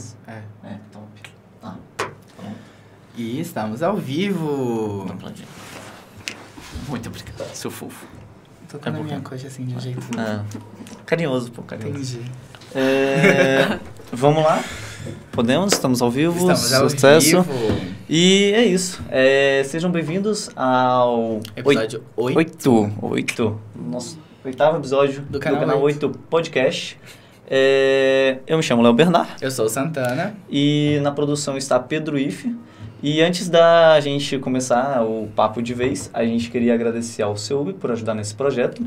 isso? É. É, top. Ah, E estamos ao vivo. vamos aplaudir. Muito obrigado, seu fofo. Tocando É a minha coxa assim de um jeito. Ah, carinhoso, pô, carinhoso. Entendi. É, vamos lá? Podemos? Estamos ao vivo. Estamos ao sucesso. vivo. E é isso. É, sejam bem-vindos ao Episódio 8. 8. 8. Nosso oitavo episódio Do canal 8 Podcast. É, eu me chamo Léo Bernard Eu sou o Santana. e na produção está Pedro Ife. E antes da gente começar o papo de vez, a gente queria agradecer ao Seub por ajudar nesse projeto.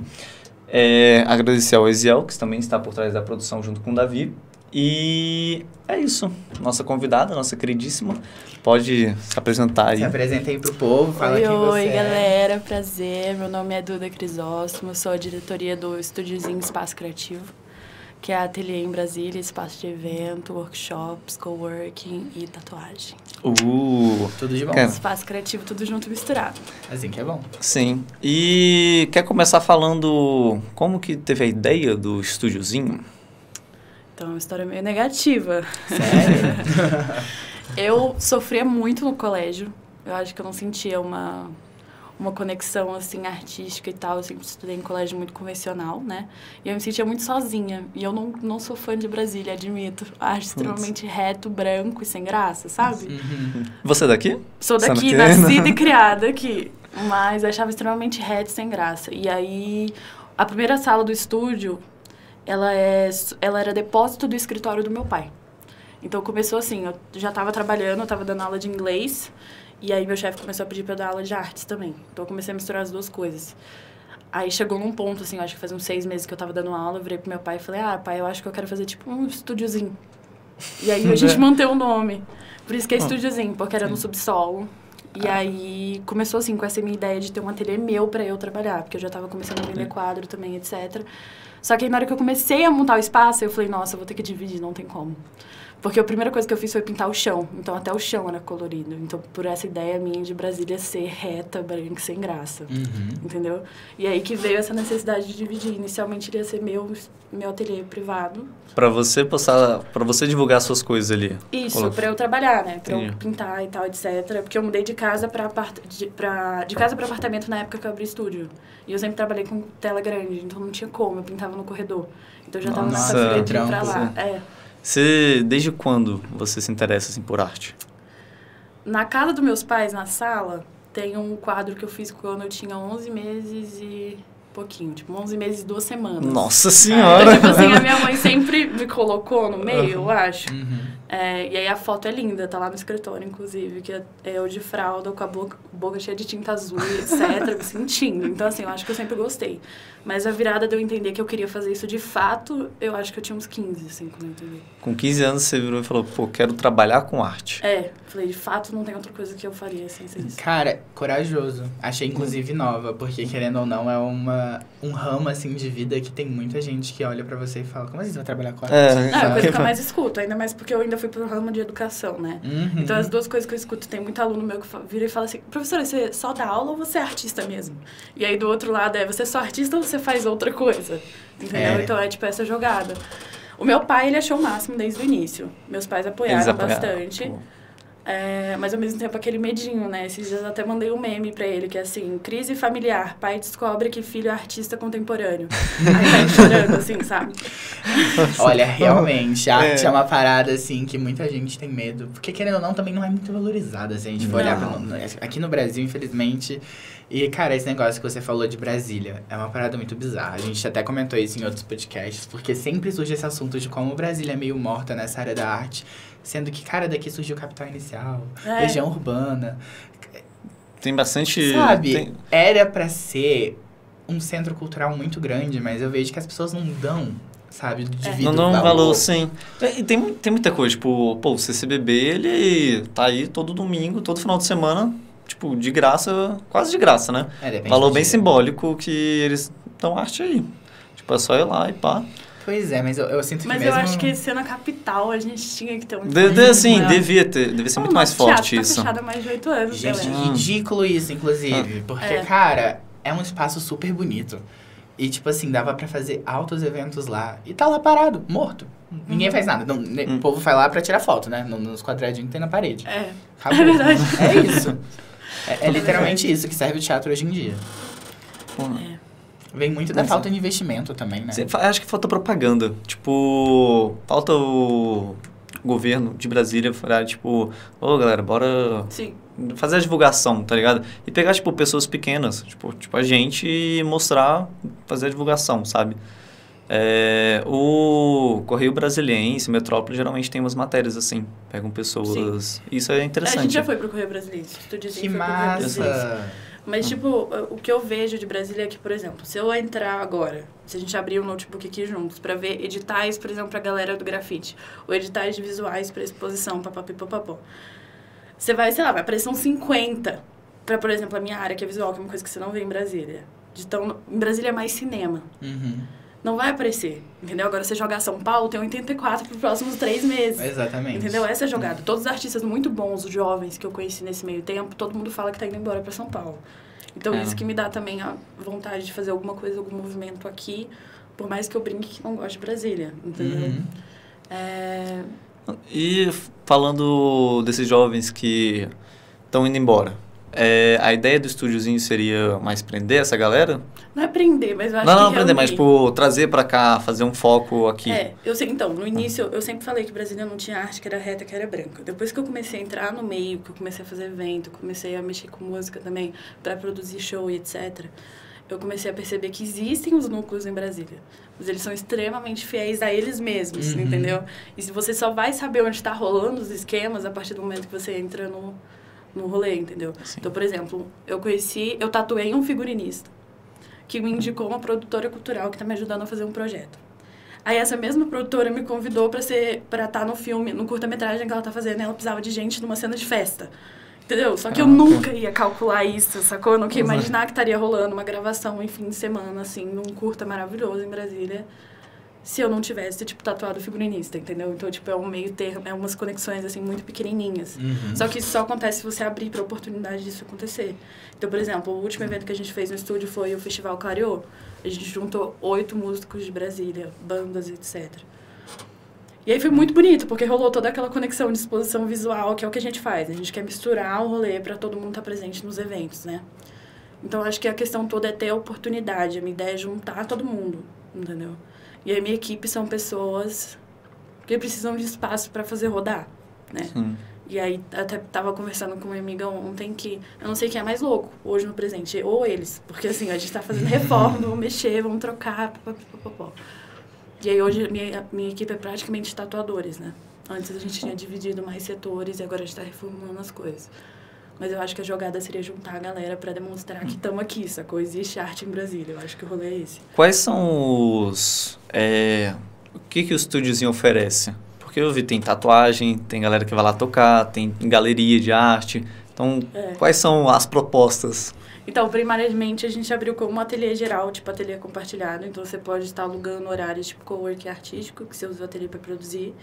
É, agradecer ao Eziel, que também está por trás da produção junto com o Davi. E é isso. Nossa convidada, nossa queridíssima, pode se apresentar aí. Se apresenta aí pro povo, fala oi, quem você oi, é. galera, prazer. Meu nome é Duda Crisóstomo, sou a diretoria do Estúdiozinho Espaço Criativo, que é ateliê em Brasília, espaço de evento, workshops, coworking e tatuagem. Uh, Tudo de bom. Cara. Espaço criativo, tudo junto misturado. Assim que é bom. sim. E quer começar falando como que teve a ideia do estúdiozinho? Então é uma história meio negativa. Sério? Eu sofria muito no colégio. Eu acho que eu não sentia uma, uma conexão, assim, artística e tal. Eu sempre estudei em colégio muito convencional, né? E eu me sentia muito sozinha. E eu não, não sou fã de Brasília, admito. Acho extremamente reto, branco e sem graça, sabe? Uhum. Você é daqui? Sou Santa daqui, nascida e criada aqui. Mas eu achava extremamente reto e sem graça. E aí, a primeira sala do estúdio, ela, é, ela era depósito do escritório do meu pai. Então começou assim, eu já estava trabalhando, eu estava dando aula de inglês, e aí meu chefe começou a pedir para eu dar aula de artes também. Então eu comecei a misturar as duas coisas. Aí chegou num ponto, assim, acho que faz uns seis meses que eu estava dando aula, eu virei pro meu pai e falei, ah, pai, eu acho que eu quero fazer tipo um estúdiozinho. E aí a gente manteve o nome. Por isso que é estúdiozinho, porque era no subsolo. E aí começou assim com essa minha ideia de ter um ateliê meu para eu trabalhar, porque eu já estava começando a vender quadro também, etc. Só que aí na hora que eu comecei a montar o espaço, eu falei, nossa, eu vou ter que dividir, não tem como. Porque a primeira coisa que eu fiz foi pintar o chão. Então até o chão era colorido. Então por essa ideia minha de Brasília ser reta, branca, sem graça. Uhum. Entendeu? E aí que veio essa necessidade de dividir. Inicialmente iria ser meu, meu ateliê privado. Pra você passar, para você divulgar suas coisas ali. Isso, pra eu trabalhar, né? Pra eu pintar e tal, etc. Porque eu mudei de casa pra, apart... de, pra... de casa pra apartamento na época que eu abri estúdio. E eu sempre trabalhei com tela grande, então não tinha como, eu pintava no corredor. Então eu já tava nessa vida de ir pra lá. É. Você, desde quando você se interessa assim por arte? Na casa dos meus pais, na sala, tem um quadro que eu fiz quando eu tinha 11 meses e pouquinho. Tipo, 11 meses e duas semanas. Nossa Então, senhora! tipo assim, a minha mãe sempre me colocou no meio, eu acho. Uhum. É, e aí a foto é linda, tá lá no escritório, inclusive, que é é eu de fralda, com a boca, boca cheia de tinta azul, etc, me sentindo. Então, assim, eu acho que eu sempre gostei. Mas a virada de eu entender que eu queria fazer isso de fato, eu acho que eu tinha uns 15, assim, quando eu entendi. Com 15 anos você virou e falou, pô, quero trabalhar com arte. É, falei, de fato não tem outra coisa que eu faria sem ser isso. Cara, corajoso. Achei inclusive nova, porque querendo ou não, é uma, um ramo assim de vida que tem muita gente que olha pra você e fala, como assim você vai trabalhar com arte? É, é a coisa que eu mais escuto, ainda mais porque eu ainda fui pro ramo de educação, né? Uhum. Então, as duas coisas que eu escuto, tem muito aluno meu que vira e fala assim, professora, você só dá aula ou você é artista mesmo? E aí, do outro lado, é, você é só artista ou você faz outra coisa? Entendeu? É. Então, é tipo essa jogada. O meu pai, ele achou o máximo desde o início. Meus pais apoiaram apoiaram, bastante. pô. É, mas, ao mesmo tempo, aquele medinho, né? Esses dias eu até mandei um meme pra ele, que é assim, crise familiar, pai descobre que filho é artista contemporâneo. aí tá chorando, assim, sabe? Olha, realmente, a arte É. é. uma parada, assim, que muita gente tem medo. Porque, querendo ou não, também não é muito valorizada, se a gente for olhar pra, Não. no- aqui no Brasil, infelizmente. E, cara, esse negócio que você falou de Brasília é uma parada muito bizarra. A gente até comentou isso em outros podcasts, porque sempre surge esse assunto de como Brasília é meio morta nessa área da arte. Sendo que, cara, daqui surgiu Capital Inicial, É. região urbana. Tem bastante... Sabe, tem- era pra ser um centro cultural muito grande, mas eu vejo que as pessoas não dão, sabe, devido Não dá um valor. valor, sim. E tem, tem muita coisa, tipo, pô, o CCBB, ele tá aí todo domingo, todo final de semana, tipo, de graça, quase de graça, né? É, Valor bem dia. simbólico que eles dão arte aí. Tipo, é só ir lá e pá. Pois é, mas eu, eu sinto que Mas mesmo... eu acho que sendo a capital, a gente tinha que ter um... De, de, assim, maior. devia ter, devia ser Pô, muito mais teatro forte tá isso. fechado há mais de oito anos, Gente, galera. Hum. ridículo isso, inclusive. Porque, É. cara, é um espaço super bonito. E, tipo assim, dava pra fazer altos eventos lá. E tá lá parado, morto. Ninguém faz nada. Não, ne- Hum. O povo vai lá pra tirar foto, né? No- Nos quadradinhos que tem na parede. É. Acabou. É verdade. É isso. É, é literalmente isso que serve o teatro hoje em dia. Pô, Vem muito da Mas- falta de investimento também, né? Acho que falta propaganda. Tipo, falta o governo de Brasília falar, tipo, ô galera, bora Sim. fazer a divulgação, tá ligado? E pegar, tipo, pessoas pequenas, tipo, tipo a gente e mostrar, fazer a divulgação, sabe? É, o Correio Brasiliense, Metrópole, geralmente tem umas matérias assim, pegam pessoas. Isso é É, a interessante. gente já foi pro Correio Brasileiro. Tu dizia Que foi pro Correio Brasileiro. massa! Mas, tipo, o que eu vejo de Brasília é que, por exemplo, se eu entrar agora, se a gente abrir um notebook aqui juntos pra ver editais, por exemplo, pra galera do grafite, ou editais de visuais pra exposição, papapi, papapó. Você vai, sei lá, vai aparecer uns 50 pra, por exemplo, a minha área, que é visual, que é uma coisa que você não vê em Brasília. De tão, em Brasília é mais cinema. Uhum. Não vai aparecer, entendeu? Agora você jogar São Paulo, tem 84 pros próximos três meses. Exatamente. Entendeu? Essa é a jogada. Todos os artistas muito bons, os jovens que eu conheci nesse meio tempo, todo mundo fala que tá indo embora pra São Paulo. Então, É. isso que me dá também a vontade de fazer alguma coisa, algum movimento aqui, por mais que eu brinque que não gosto de Brasília, entendeu? Uhum. É... E falando desses jovens que estão indo embora, é, a ideia do estúdiozinho seria mais prender essa galera? Não é prender, mas eu acho não, que não prender, mas realmente- tipo, trazer pra cá, fazer um foco aqui. É, eu sei, então, no início eu sempre falei que Brasília não tinha arte que era reta, que era branca. Depois que eu comecei a entrar no meio, que eu comecei a fazer evento, comecei a mexer com música também, pra produzir show e etc., eu comecei a perceber que existem os núcleos em Brasília. Mas eles são extremamente fiéis a eles mesmos, Uhum. entendeu? E se você só vai saber onde tá rolando os esquemas a partir do momento que você entra no, no rolê, entendeu? Sim. Então, por exemplo, eu conheci, eu tatuei um figurinista que me indicou uma produtora cultural que está me ajudando a fazer um projeto. Aí essa mesma produtora me convidou para ser para estar no filme, no curta-metragem que ela tá fazendo, ela precisava de gente numa cena de festa. Entendeu? Só que eu nunca ia calcular isso, sacou? Eu nunca ia imaginar que estaria rolando uma gravação em fim de semana, assim, num curta maravilhoso em Brasília, se eu não tivesse, tipo, tatuado figurinista, entendeu? Então, tipo, é um meio termo, é umas conexões, assim, muito pequenininhas. Uhum. Só que isso só acontece se você abrir para a oportunidade disso acontecer. Então, por exemplo, o último evento que a gente fez no estúdio foi o Festival Clareou. A gente juntou oito músicos de Brasília, bandas, etc. E aí foi muito bonito, porque rolou toda aquela conexão de exposição visual, que é o que a gente faz. A gente quer misturar o rolê para todo mundo estar presente nos eventos, né? Então, acho que a questão toda é ter a oportunidade. A minha ideia é juntar todo mundo, entendeu? E a minha equipe são pessoas que precisam de espaço para fazer rodar, né? Sim. E aí, até tava conversando com uma amiga ontem que eu não sei quem é mais louco hoje no presente, ou eles. Porque assim, a gente tá fazendo reforma, vamos mexer, vamos trocar, papapá. E aí hoje minha, minha equipe é praticamente tatuadores, né? Antes a gente tinha dividido mais setores e agora a gente tá reformulando as coisas. Mas eu acho que a jogada seria juntar a galera pra demonstrar que estamos aqui, sacou? Existe arte em Brasília. Eu acho que o rolê é esse. Quais são os. é, o que, que o estúdiozinho oferece? Porque eu vi, tem tatuagem, tem galera que vai lá tocar, tem galeria de arte. Então, É. quais são as propostas? Então, primariamente, a gente abriu como um ateliê geral, tipo ateliê compartilhado. Então, você pode estar alugando horários tipo coworking artístico, que você usa o ateliê para produzir.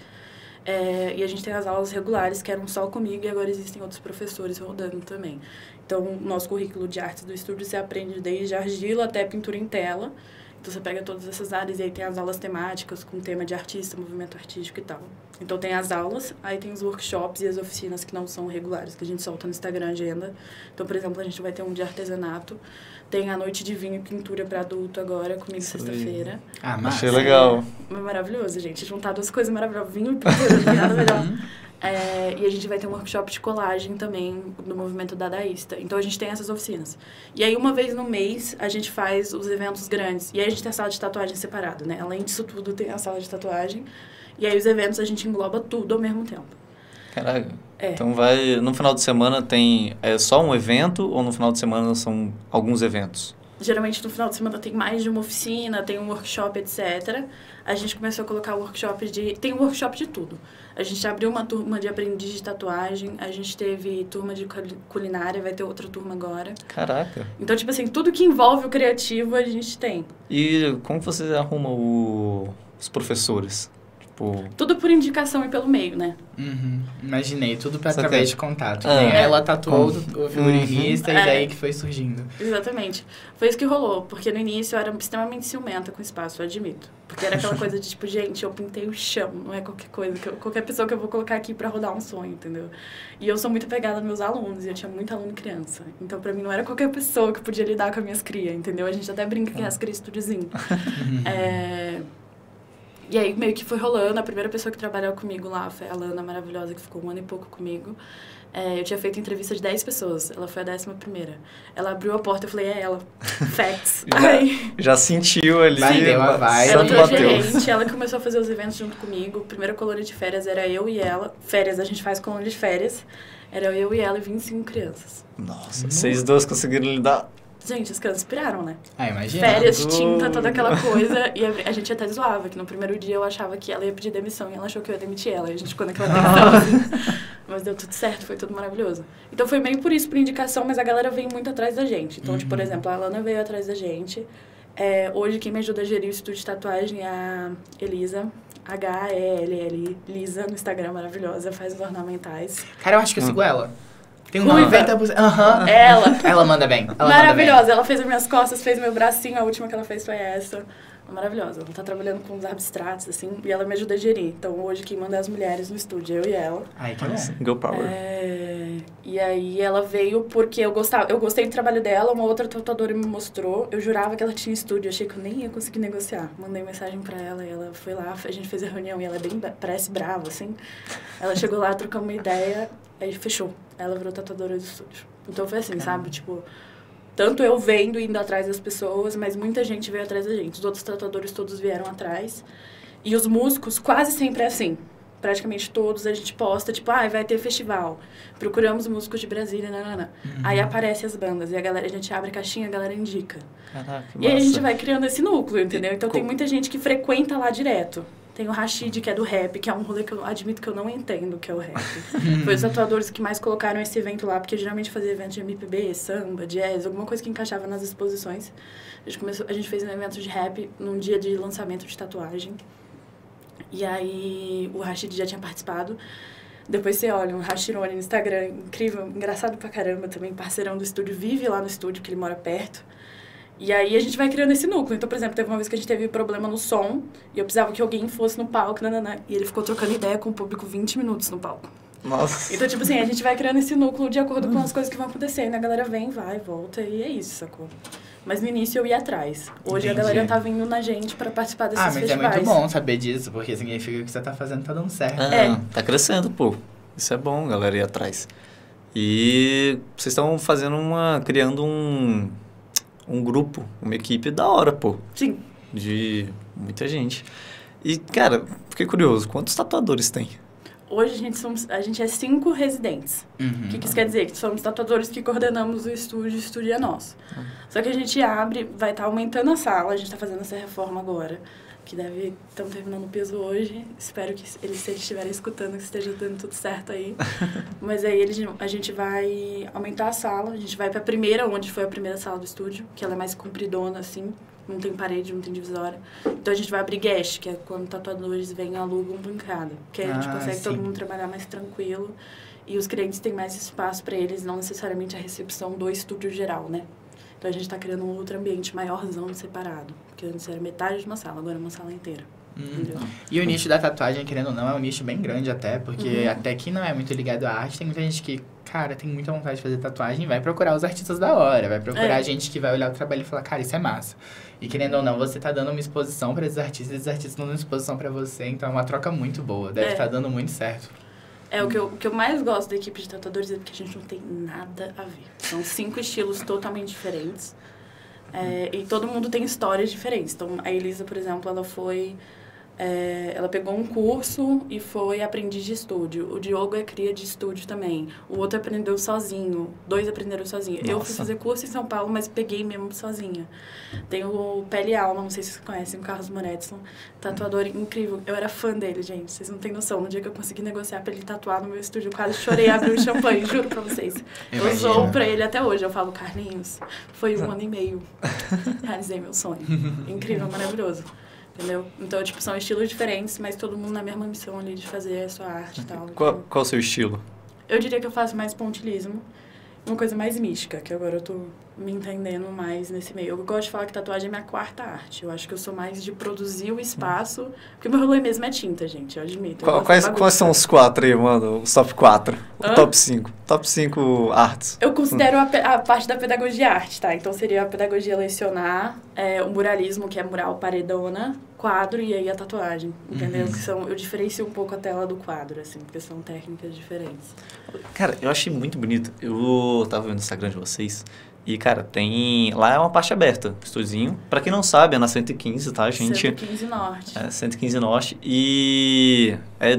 É, e a gente tem as aulas regulares, que eram só comigo, e agora existem outros professores rodando também. Então, nosso currículo de artes do estúdio, você aprende desde argila até pintura em tela. Então, você pega todas essas áreas e aí tem as aulas temáticas com tema de artista, movimento artístico e tal. Então, tem as aulas, aí tem os workshops e as oficinas que não são regulares, que a gente solta no Instagram agenda. Então, por exemplo, a gente vai ter um de artesanato. Tem a noite de vinho e pintura para adulto agora, comigo sexta-feira. Ah, massa. Achei legal. É maravilhoso, gente. Juntar duas coisas maravilhosas. Vinho e pintura, não tem nada melhor. É, e a gente vai ter um workshop de colagem também no movimento dadaísta. Então a gente tem essas oficinas. E aí, uma vez no mês, a gente faz os eventos grandes. E aí a gente tem a sala de tatuagem separada, né? Além disso tudo, tem a sala de tatuagem. E aí os eventos a gente engloba tudo ao mesmo tempo. Caraca. É. Então vai. No final de semana tem. É só um evento ou no final de semana são alguns eventos? Geralmente no final de semana tem mais de uma oficina, tem um workshop, etc. A gente começou a colocar workshop de. Tem um workshop de tudo. A gente abriu uma turma de aprendiz de tatuagem, a gente teve turma de culi- culinária, vai ter outra turma agora. Caraca. Então, tipo assim, tudo que envolve o criativo a gente tem. E como você arruma o- os professores? Tipo. Tudo por indicação e pelo meio, né? Uhum. Imaginei, tudo pra, Só através que- de contato. Ah. Nem ela tatuou o figurinista Uhum. e daí É. que foi surgindo. Exatamente. Foi isso que rolou, porque no início eu era extremamente ciumenta com o espaço, eu admito. Porque era aquela coisa de tipo, gente, eu pintei o chão, não é qualquer coisa, que eu- qualquer pessoa que eu vou colocar aqui pra rodar um sonho, entendeu? E eu sou muito apegada aos meus alunos, e eu tinha muito aluno criança. Então pra mim não era qualquer pessoa que podia lidar com as minhas crias, entendeu? A gente até brinca que é as crias estúdiozinho. É... E aí meio que foi rolando, a primeira pessoa que trabalhou comigo lá foi a Lana maravilhosa, que ficou um ano e pouco comigo. É, eu tinha feito entrevista de 10 pessoas, ela foi a décima primeira. Ela abriu a porta, eu falei, é ela. Facts. Já- Aí, Já sentiu ali. Bateu a vibe. ela gerente, ela começou a fazer os eventos junto comigo. Primeira colônia de férias era eu e ela. Férias, a gente faz colônia de férias. Era eu e ela e 25 crianças. Nossa, vocês dois conseguiram lidar. Gente, as crianças piraram, né? Ah, imagina. Férias, tinta, toda aquela coisa. E a, a gente até zoava, que no primeiro dia eu achava que ela ia pedir demissão e ela achou que eu ia demitir ela. E a gente ficou naquela tensão. assim. Mas deu tudo certo, foi tudo maravilhoso. Então foi meio por isso, por indicação, mas a galera vem muito atrás da gente. Então, tipo, por Uhum. exemplo, a Alana veio atrás da gente. É, hoje quem me ajuda a gerir o estúdio de tatuagem é a Elisa. H-E-L-L, Lisa, no Instagram, maravilhosa, faz os ornamentais. Cara, eu acho que eu sigo ela. Tem um Ruiva. 90%. Aham. Ela, Ela manda bem. Ela Maravilhosa. Ela fez as minhas costas, fez meu bracinho. A última que ela fez foi essa. Maravilhosa. Ela tá trabalhando com uns abstratos, assim, e ela me ajuda a gerir. Então, hoje, quem manda é as mulheres no estúdio, eu e ela. Manda bem. Ai, que bom. Girl Power. É, E aí, ela veio porque eu gostava. Eu gostei do trabalho dela, uma outra tatuadora me mostrou. Eu jurava que ela tinha estúdio, achei que eu nem ia conseguir negociar. Mandei mensagem pra ela e ela foi lá, a gente fez a reunião e ela é bem, parece brava, assim. Ela chegou lá, trocamos uma ideia, aí fechou. Ela virou tatuadora do estúdio. Então foi assim, sabe? Tipo, tanto eu vendo e indo atrás das pessoas, mas muita gente veio atrás da gente. Os outros tatuadores todos vieram atrás. E os músicos quase sempre é assim. Praticamente todos a gente posta, tipo, ah, vai ter festival. Procuramos músicos de Brasília, nanana. Aí aparecem as bandas e a galera, a gente abre a caixinha, a galera indica. Caraca, E aí a gente vai criando esse núcleo, entendeu? Então tem muita gente que frequenta lá direto. Tem o Rashid, que é do rap, que é um rolê que eu admito que eu não entendo, que é o rap. Foi os tatuadores que mais colocaram esse evento lá, porque geralmente fazia evento de MPB, samba, jazz, alguma coisa que encaixava nas exposições. A gente, começou, a gente fez um evento de rap num dia de lançamento de tatuagem. E aí o Rashid já tinha participado. Depois você olha, o Rashirone no Instagram, incrível, engraçado pra caramba também, parceirão do estúdio, vive lá no estúdio, que ele mora perto. E aí a gente vai criando esse núcleo. Então, por exemplo, teve uma vez que a gente teve problema no som, e eu precisava que alguém fosse no palco, nananã, e ele ficou trocando ideia com o público 20 minutos no palco. Nossa. Então, tipo assim, a gente vai criando esse núcleo de acordo com as coisas que vão acontecendo. A galera vem, vai, volta, e é isso, sacou? Mas no início eu ia atrás. Hoje a Entendi. galera tá vindo na gente pra participar desses Ah, mas festivais. é muito bom saber disso, porque significa que o que você tá fazendo tá dando certo. Ah, É. Tá crescendo, pô. Isso é bom, galera, ir atrás. E vocês estão fazendo uma. criando um. Um grupo, uma equipe da hora, pô. Sim. De muita gente. E, cara, fiquei curioso, quantos tatuadores tem? Hoje a gente, somos, a gente é cinco residentes. O Uhum. que, que isso quer dizer? Que somos tatuadores que coordenamos o estúdio, o estúdio é nosso. Só que a gente abre, vai estar aumentando a sala, a gente está fazendo essa reforma agora, que deve, estamos terminando o piso hoje. Espero que eles, se eles estiverem escutando, que esteja dando tudo certo aí. Mas aí eles, a gente vai aumentar a sala, a gente vai para a primeira, onde foi a primeira sala do estúdio, que ela é mais compridona, assim, não tem parede, não tem divisória. Então a gente vai abrir guest, que é quando tatuadores vêm e alugam bancada. Que aí a gente Ah, consegue todo sim. mundo trabalhar mais tranquilo. E os clientes têm mais espaço para eles, não necessariamente a recepção do estúdio geral, né? Então a gente está criando um outro ambiente maiorzão separado. Porque antes era metade de uma sala, agora é uma sala inteira. Entendeu? E o nicho da tatuagem, querendo ou não, é um nicho bem grande até, porque Uhum. até que não é muito ligado à arte, tem muita gente que, cara, tem muita vontade de fazer tatuagem e vai procurar os artistas da hora, vai procurar É. gente que vai olhar o trabalho e falar, cara, isso é massa. E querendo ou não, você tá dando uma exposição para esses artistas, esses artistas dando exposição para você, então é uma troca muito boa, deve É. estar dando muito certo. É, o que, eu, o que eu mais gosto da equipe de tatuadores é porque a gente não tem nada a ver. São cinco estilos totalmente diferentes. É, e todo mundo tem histórias diferentes. Então, a Elisa, por exemplo, ela foi... é, ela pegou um curso e foi aprendiz de estúdio. O Diogo é cria de estúdio também. O outro aprendeu sozinho. Dois aprenderam sozinho. Eu fui Nossa. fazer curso em São Paulo, mas peguei mesmo sozinha. Tem o Pele Alma, não sei se vocês conhecem, o Carlos Moretson. Tatuador incrível. Eu era fã dele, gente. Vocês não têm noção. No dia que eu consegui negociar pra ele tatuar no meu estúdio, eu quase chorei e abri o champanhe, juro pra vocês. Eu Imagina. zoo pra ele até hoje. Eu falo, Carlinhos, foi um ano e meio. Realizei meu sonho. Incrível, maravilhoso. Entendeu? Então, tipo, são estilos diferentes, mas todo mundo na mesma missão ali de fazer a sua arte e tal. Qual, Então, qual o seu estilo? eu diria que eu faço mais pontilismo, uma coisa mais mística, que agora eu tô me entendendo mais nesse meio. Eu gosto de falar que tatuagem é minha quarta arte. Eu acho que eu sou mais de produzir o espaço, porque o meu rolê mesmo é tinta, gente, eu admito. Eu Qual- quais, quais são os quatro aí, mano? Os top 4. O Hã? top 5. Top 5 artes. Eu considero a, pe- a parte da pedagogia arte, tá? Então seria a pedagogia lecionar, é, o muralismo, que é mural paredona, quadro e aí a tatuagem, entendeu? Uhum. Que são, eu diferencio um pouco a tela do quadro, assim, porque são técnicas diferentes. Cara, eu achei muito bonito. Eu tava vendo o Instagram de vocês. E, cara, tem. Lá é uma parte aberta, estúdiozinho. Pra quem não sabe, é na 115, tá, gente? 115 Norte. É 115 Norte. E. É,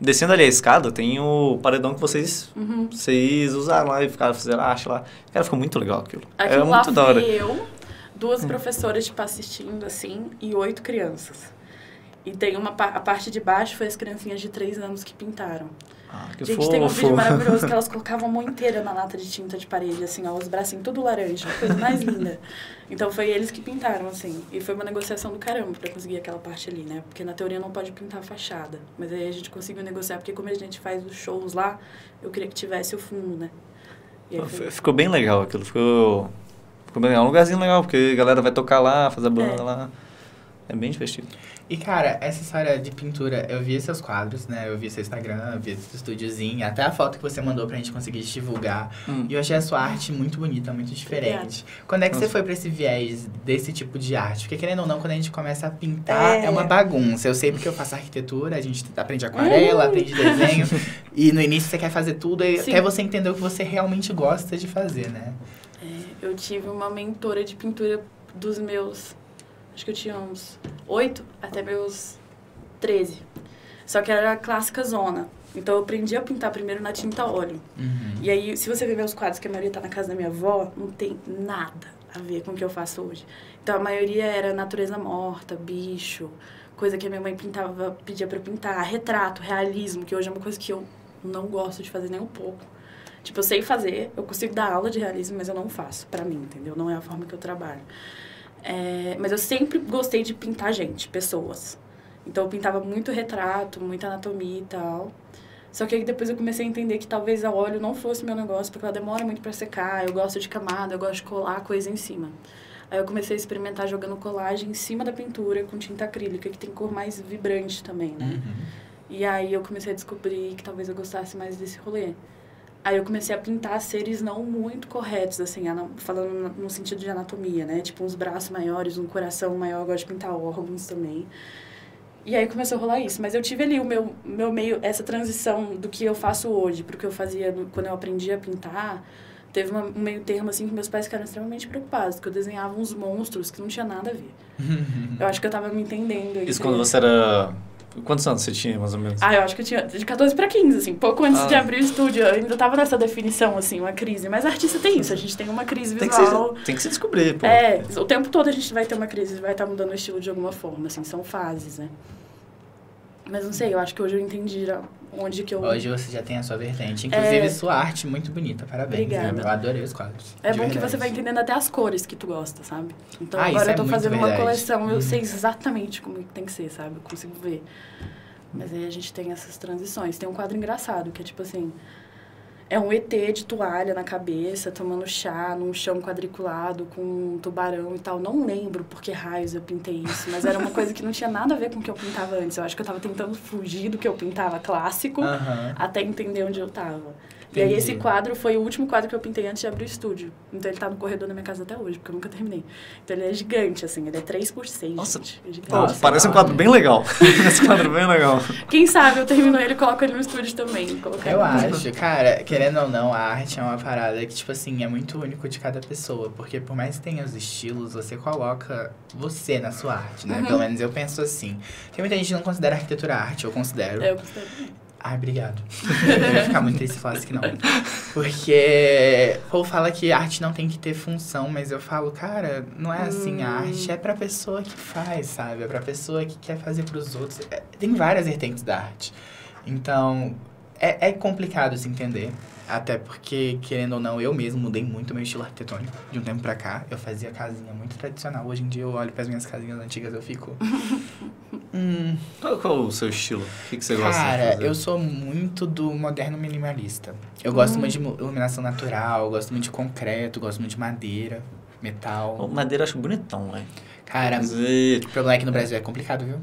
descendo ali a escada, tem o paredão que vocês, Uhum. vocês usaram lá e ficaram, fizeram arte lá. Cara, ficou muito legal aquilo. Aquilo é muito da hora. eu, duas professoras, tipo, assistindo, assim, e oito crianças. E tem uma a parte de baixo foi as criancinhas de três anos que pintaram. Ah, que Gente, tem um fofo. vídeo maravilhoso que elas colocavam a mão inteira na lata de tinta de parede, assim, ó, os bracinhos tudo laranja, coisa mais linda. Então foi eles que pintaram, assim. E foi uma negociação do caramba pra conseguir aquela parte ali, né? Porque na teoria não pode pintar a fachada. Mas aí a gente conseguiu negociar, porque como a gente faz os shows lá, eu queria que tivesse o fundo, né? Foi- Ficou bem legal aquilo. Ficou. É um lugarzinho legal, porque a galera vai tocar lá, fazer a banda É. lá. É bem divertido. E, cara, essa história de pintura, eu vi seus quadros, né? Eu vi seu Instagram, eu vi seu estúdiozinho, até a foto que você mandou pra gente conseguir divulgar. Hum. E eu achei a sua arte muito bonita, muito diferente. Quando é que você Nossa. foi pra esse viés desse tipo de arte? Porque, querendo ou não, quando a gente começa a pintar, é, É. uma bagunça. Eu sei porque eu faço arquitetura, a gente aprende aquarela, aprende desenho. E no início você quer fazer tudo, e Sim. até você entender o que você realmente gosta de fazer, né? Eu tive uma mentora de pintura dos meus. Acho que eu tinha uns oito até meus 13. Só que era a clássica zona. Então eu aprendi a pintar primeiro na tinta óleo. Uhum. E aí, se você ver meus quadros, que a maioria tá na casa da minha avó, não tem nada a ver com o que eu faço hoje. Então a maioria era natureza morta, bicho, coisa que a minha mãe pintava, pedia eu pintar, retrato, realismo, que hoje é uma coisa que eu não gosto de fazer nem um pouco. Tipo, eu sei fazer, eu consigo dar aula de realismo, mas eu não faço pra mim, entendeu? Não é a forma que eu trabalho. É, mas eu sempre gostei de pintar gente, pessoas. Então eu pintava muito retrato, muita anatomia e tal. Só que aí depois eu comecei a entender que talvez a óleo não fosse meu negócio, porque ela demora muito pra secar, eu gosto de camada, eu gosto de colar coisa em cima. Aí eu comecei a experimentar jogando colagem em cima da pintura com tinta acrílica, que tem cor mais vibrante também, né? Uhum. E aí eu comecei a descobrir que talvez eu gostasse mais desse rolê. Aí eu comecei a pintar seres não muito corretos, assim, falando no sentido de anatomia, né? Tipo, uns braços maiores, um coração maior, eu gosto de pintar órgãos também. E aí começou a rolar isso. Mas eu tive ali o meu, meu meio, essa transição do que eu faço hoje pro que eu fazia no- quando eu aprendi a pintar. Teve uma- um meio termo, assim, que meus pais ficaram extremamente preocupados, porque eu desenhava uns monstros que não tinha nada a ver. Eu acho que eu tava me entendendo. Isso quando você era. Quantos anos você tinha, mais ou menos? ah, eu acho que eu tinha de 14 pra 15, assim, pouco antes Ah. de abrir o estúdio. Eu ainda tava nessa definição, assim, uma crise. Mas artista tem isso, a gente tem uma crise tem, que visual. se, tem que se descobrir, pô. É, o tempo todo a gente vai ter uma crise, vai estar mudando o estilo de alguma forma, assim, são fases, né? Mas não sei, eu acho que hoje eu entendi onde que eu... Hoje você já tem a sua vertente. Inclusive, É. sua arte muito bonita. Parabéns. Obrigada. Eu adorei os quadros. É bom que verdade. você vai entendendo até as cores que tu gosta, sabe? Então Ah, agora é eu tô muito fazendo uma verdade. coleção, eu Uhum. sei exatamente como que tem que ser, sabe? Eu consigo ver. Mas aí a gente tem essas transições. Tem um quadro engraçado, que é tipo assim... É um ET de toalha na cabeça, tomando chá num chão quadriculado com um tubarão e tal. Não lembro por que raios eu pintei isso, mas era uma coisa que não tinha nada a ver com o que eu pintava antes. Eu acho que eu tava tentando fugir do que eu pintava clássico até entender onde eu tava. E aí Entendi. esse quadro foi o último quadro que eu pintei antes de abrir o estúdio. Então ele tá no corredor da minha casa até hoje, porque eu nunca terminei. Então ele é gigante, assim, ele é 3 por 6. Nossa. gente. É Nossa, parece um quadro bem legal. Esse quadro bem legal. Quem sabe eu termino ele e coloco ele no estúdio também. Colocar Eu acho, cara, querendo ou não, a arte é uma parada que, tipo assim, é muito único de cada pessoa. Porque por mais que tenha os estilos, você coloca você na sua arte, né? Uhum. Pelo menos eu penso assim. Tem muita gente que não considera arquitetura arte, eu considero. É, eu considero. Ai, obrigado. eu ia ficar muito triste se falasse que não. Porque o povo fala que arte não tem que ter função, mas eu falo, cara, não é assim. A Hum. arte é pra pessoa que faz, sabe? É pra pessoa que quer fazer pros outros. É, tem várias vertentes da arte. Então, é, é complicado se entender. Até porque, querendo ou não, eu mesmo mudei muito meu estilo arquitetônico de um tempo pra cá. Eu fazia casinha muito tradicional. Hoje em dia eu olho pras minhas casinhas antigas eu fico. hum, Qual, qual o seu estilo? O que, que você gosta de Cara, eu sou muito do moderno minimalista. Eu gosto muito de iluminação natural, gosto muito de concreto, gosto muito de madeira, metal. O madeira eu acho bonitão, velho. Cara, Mas, o problema é que no Brasil é complicado, viu?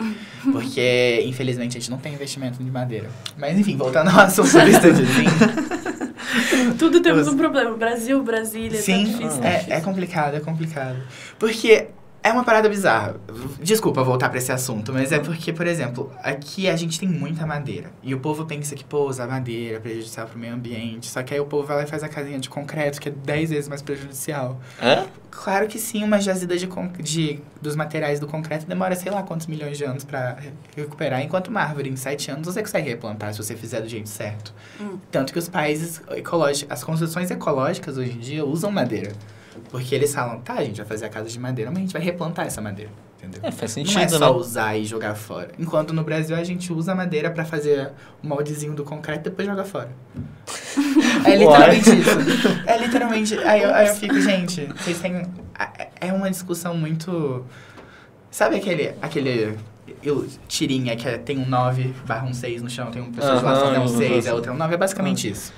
Porque, infelizmente, a gente não tem investimento de madeira. Mas, enfim, voltando ao assunto do. Tudo temos um problema. Brasil, Brasília, tá Sim, tá é, difícil. é complicado, é complicado. Porque é uma parada bizarra. Desculpa voltar pra esse assunto, mas é porque, por exemplo, aqui a gente tem muita madeira. E o povo pensa que, pô, usar madeira é prejudicial pro meio ambiente. Só que aí o povo vai lá e faz a casinha de concreto, que é 10 vezes mais prejudicial. É? Claro que sim, uma jazida de, de dos materiais do concreto demora sei lá quantos milhões de anos pra re- recuperar, enquanto uma árvore em sete anos você consegue replantar se você fizer do jeito certo. Hum. Tanto que os países ecológicos, as construções ecológicas hoje em dia usam madeira. Porque eles falam, tá, a gente vai fazer a casa de madeira, mas a gente vai replantar essa madeira. Entendeu? É, faz Não é sentido, só né? usar e jogar fora. Enquanto no Brasil a gente usa a madeira pra fazer o moldezinho do concreto e depois joga fora. é literalmente isso. É literalmente. Aí eu, aí eu fico, gente, vocês têm. é- uma discussão muito. Sabe aquele. aquele eu, tirinha que é- tem um 9 barra um 6 no chão, tem um pessoa de lá é um eu 6, gosto. a outra é um 9, é basicamente isso.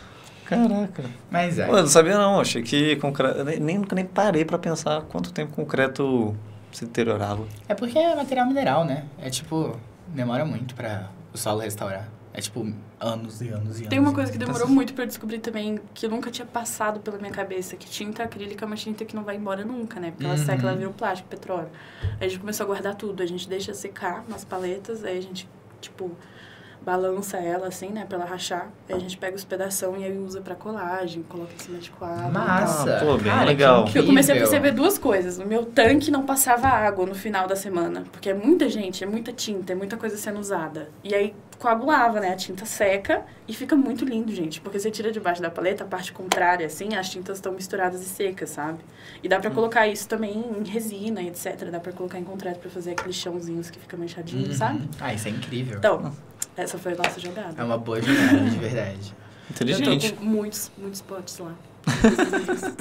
Caraca. Mas é. Pô, eu não sabia não, achei que concreto... eu Nem, nunca nem parei pra pensar quanto tempo concreto se deteriorava. É porque é material mineral, né? É tipo. Demora muito pra o solo restaurar. É tipo anos e anos e anos. Tem uma coisa que anos. demorou muito pra eu descobrir também, que eu nunca tinha passado pela minha cabeça, que tinta acrílica é uma tinta que não vai embora nunca, né? Porque ela Uhum. seca, ela vira o plástico, petróleo. Aí a gente começou a guardar tudo, a gente deixa secar nas paletas, aí a gente, tipo, balança ela assim, né, pra ela rachar. Aí a gente pega os pedação e aí usa pra colagem, coloca em cima de quadro. Massa! Ah, pô, bem Cara, legal. que Eu comecei a perceber duas coisas. O meu tanque não passava água no final da semana. Porque é muita gente, é muita tinta, é muita coisa sendo usada. E aí coagulava, né? A tinta seca e fica muito lindo, gente. Porque você tira debaixo da paleta, a parte contrária, assim, as tintas estão misturadas e secas, sabe? E dá pra Hum. colocar isso também em resina, etc. Dá pra colocar em concreto pra fazer aqueles chãozinhos que fica manchadinho, Uhum. sabe? Ah, isso é incrível. Então, essa foi a nossa jogada. É uma boa jogada, de verdade. Inteligente. Eu tô com muitos, muitos potes lá.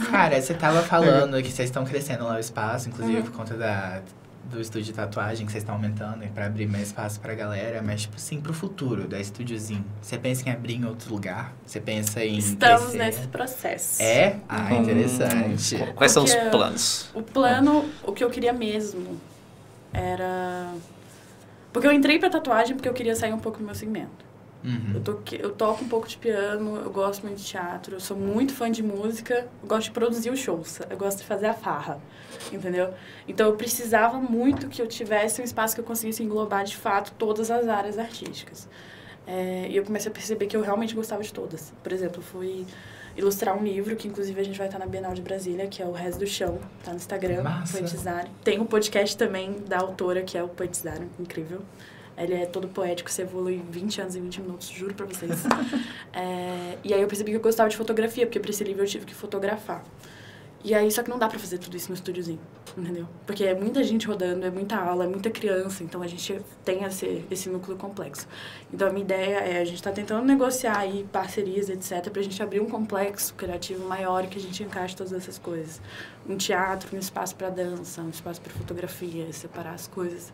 Cara, você tava falando que vocês estão crescendo lá o espaço, inclusive Uhum. por conta da, do estúdio de tatuagem que vocês estão aumentando e pra abrir mais espaço pra galera, mas tipo assim, pro futuro da estúdiozinho. Você pensa em abrir em outro lugar? Você pensa em Estamos crescer? nesse processo. É? Ah, Hum, interessante. Quais são os Porque- planos? O plano, o que eu queria mesmo era. Porque eu entrei pra tatuagem porque eu queria sair um pouco do meu segmento. Uhum. Eu, toque, eu toco um pouco de piano, eu gosto muito de teatro, eu sou muito fã de música, eu gosto de produzir os shows, eu gosto de fazer a farra, entendeu? Então eu precisava muito que eu tivesse um espaço que eu conseguisse englobar de fato todas as áreas artísticas. É, e eu comecei a perceber que eu realmente gostava de todas. Por exemplo, eu fui ilustrar um livro, que inclusive a gente vai estar na Bienal de Brasília, que é o Resto do Chão, tá no Instagram. Poetizar. Tem um podcast também da autora, que é o Poetizar, incrível. Ele é todo poético, você evolui 20 anos em 20 minutos, juro pra vocês. É, e aí eu percebi que eu gostava de fotografia, porque pra esse livro eu tive que fotografar. E aí, só que não dá pra fazer tudo isso no estúdiozinho, entendeu? Porque é muita gente rodando, é muita aula, é muita criança, então a gente tem esse, esse núcleo complexo. Então a minha ideia é, a gente tá tentando negociar aí parcerias, etc, pra gente abrir um complexo criativo maior que a gente encaixe todas essas coisas. Um teatro, um espaço pra dança, um espaço pra fotografia, separar as coisas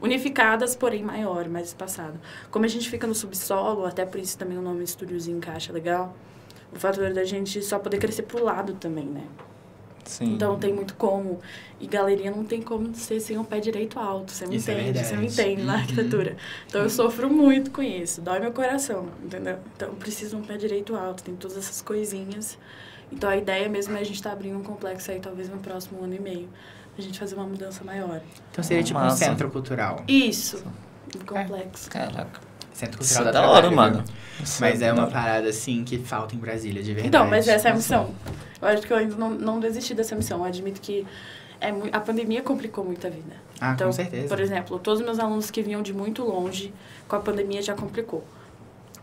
unificadas, porém maior, mais espaçado. Como a gente fica no subsolo, até por isso também o nome estúdiozinho encaixa legal, o fato da gente só poder crescer pro lado também, né? Sim. Então não tem muito como. E galeria não tem como ser sem um pé direito alto. Você me Isso é entende, você me verdade. entende na Uhum. arquitetura. Então eu sofro muito com isso. Dói meu coração, entendeu? Então precisa um pé direito alto, tem todas essas coisinhas. Então a ideia mesmo é a gente estar abrindo um complexo aí, talvez no próximo ano e meio. A gente fazer uma mudança maior. Então seria tipo um Massa. centro cultural. Isso. Um complexo. Caraca. Centro Isso cultural é da da hora, mano. Isso Mas é da uma parada assim que falta em Brasília, de verdade. Então, mas essa é a missão. Eu acho que eu ainda não, não desisti dessa missão. Eu admito que é, a pandemia complicou muito a vida. Ah, Então, com certeza. Por exemplo, todos os meus alunos que vinham de muito longe, com a pandemia já complicou.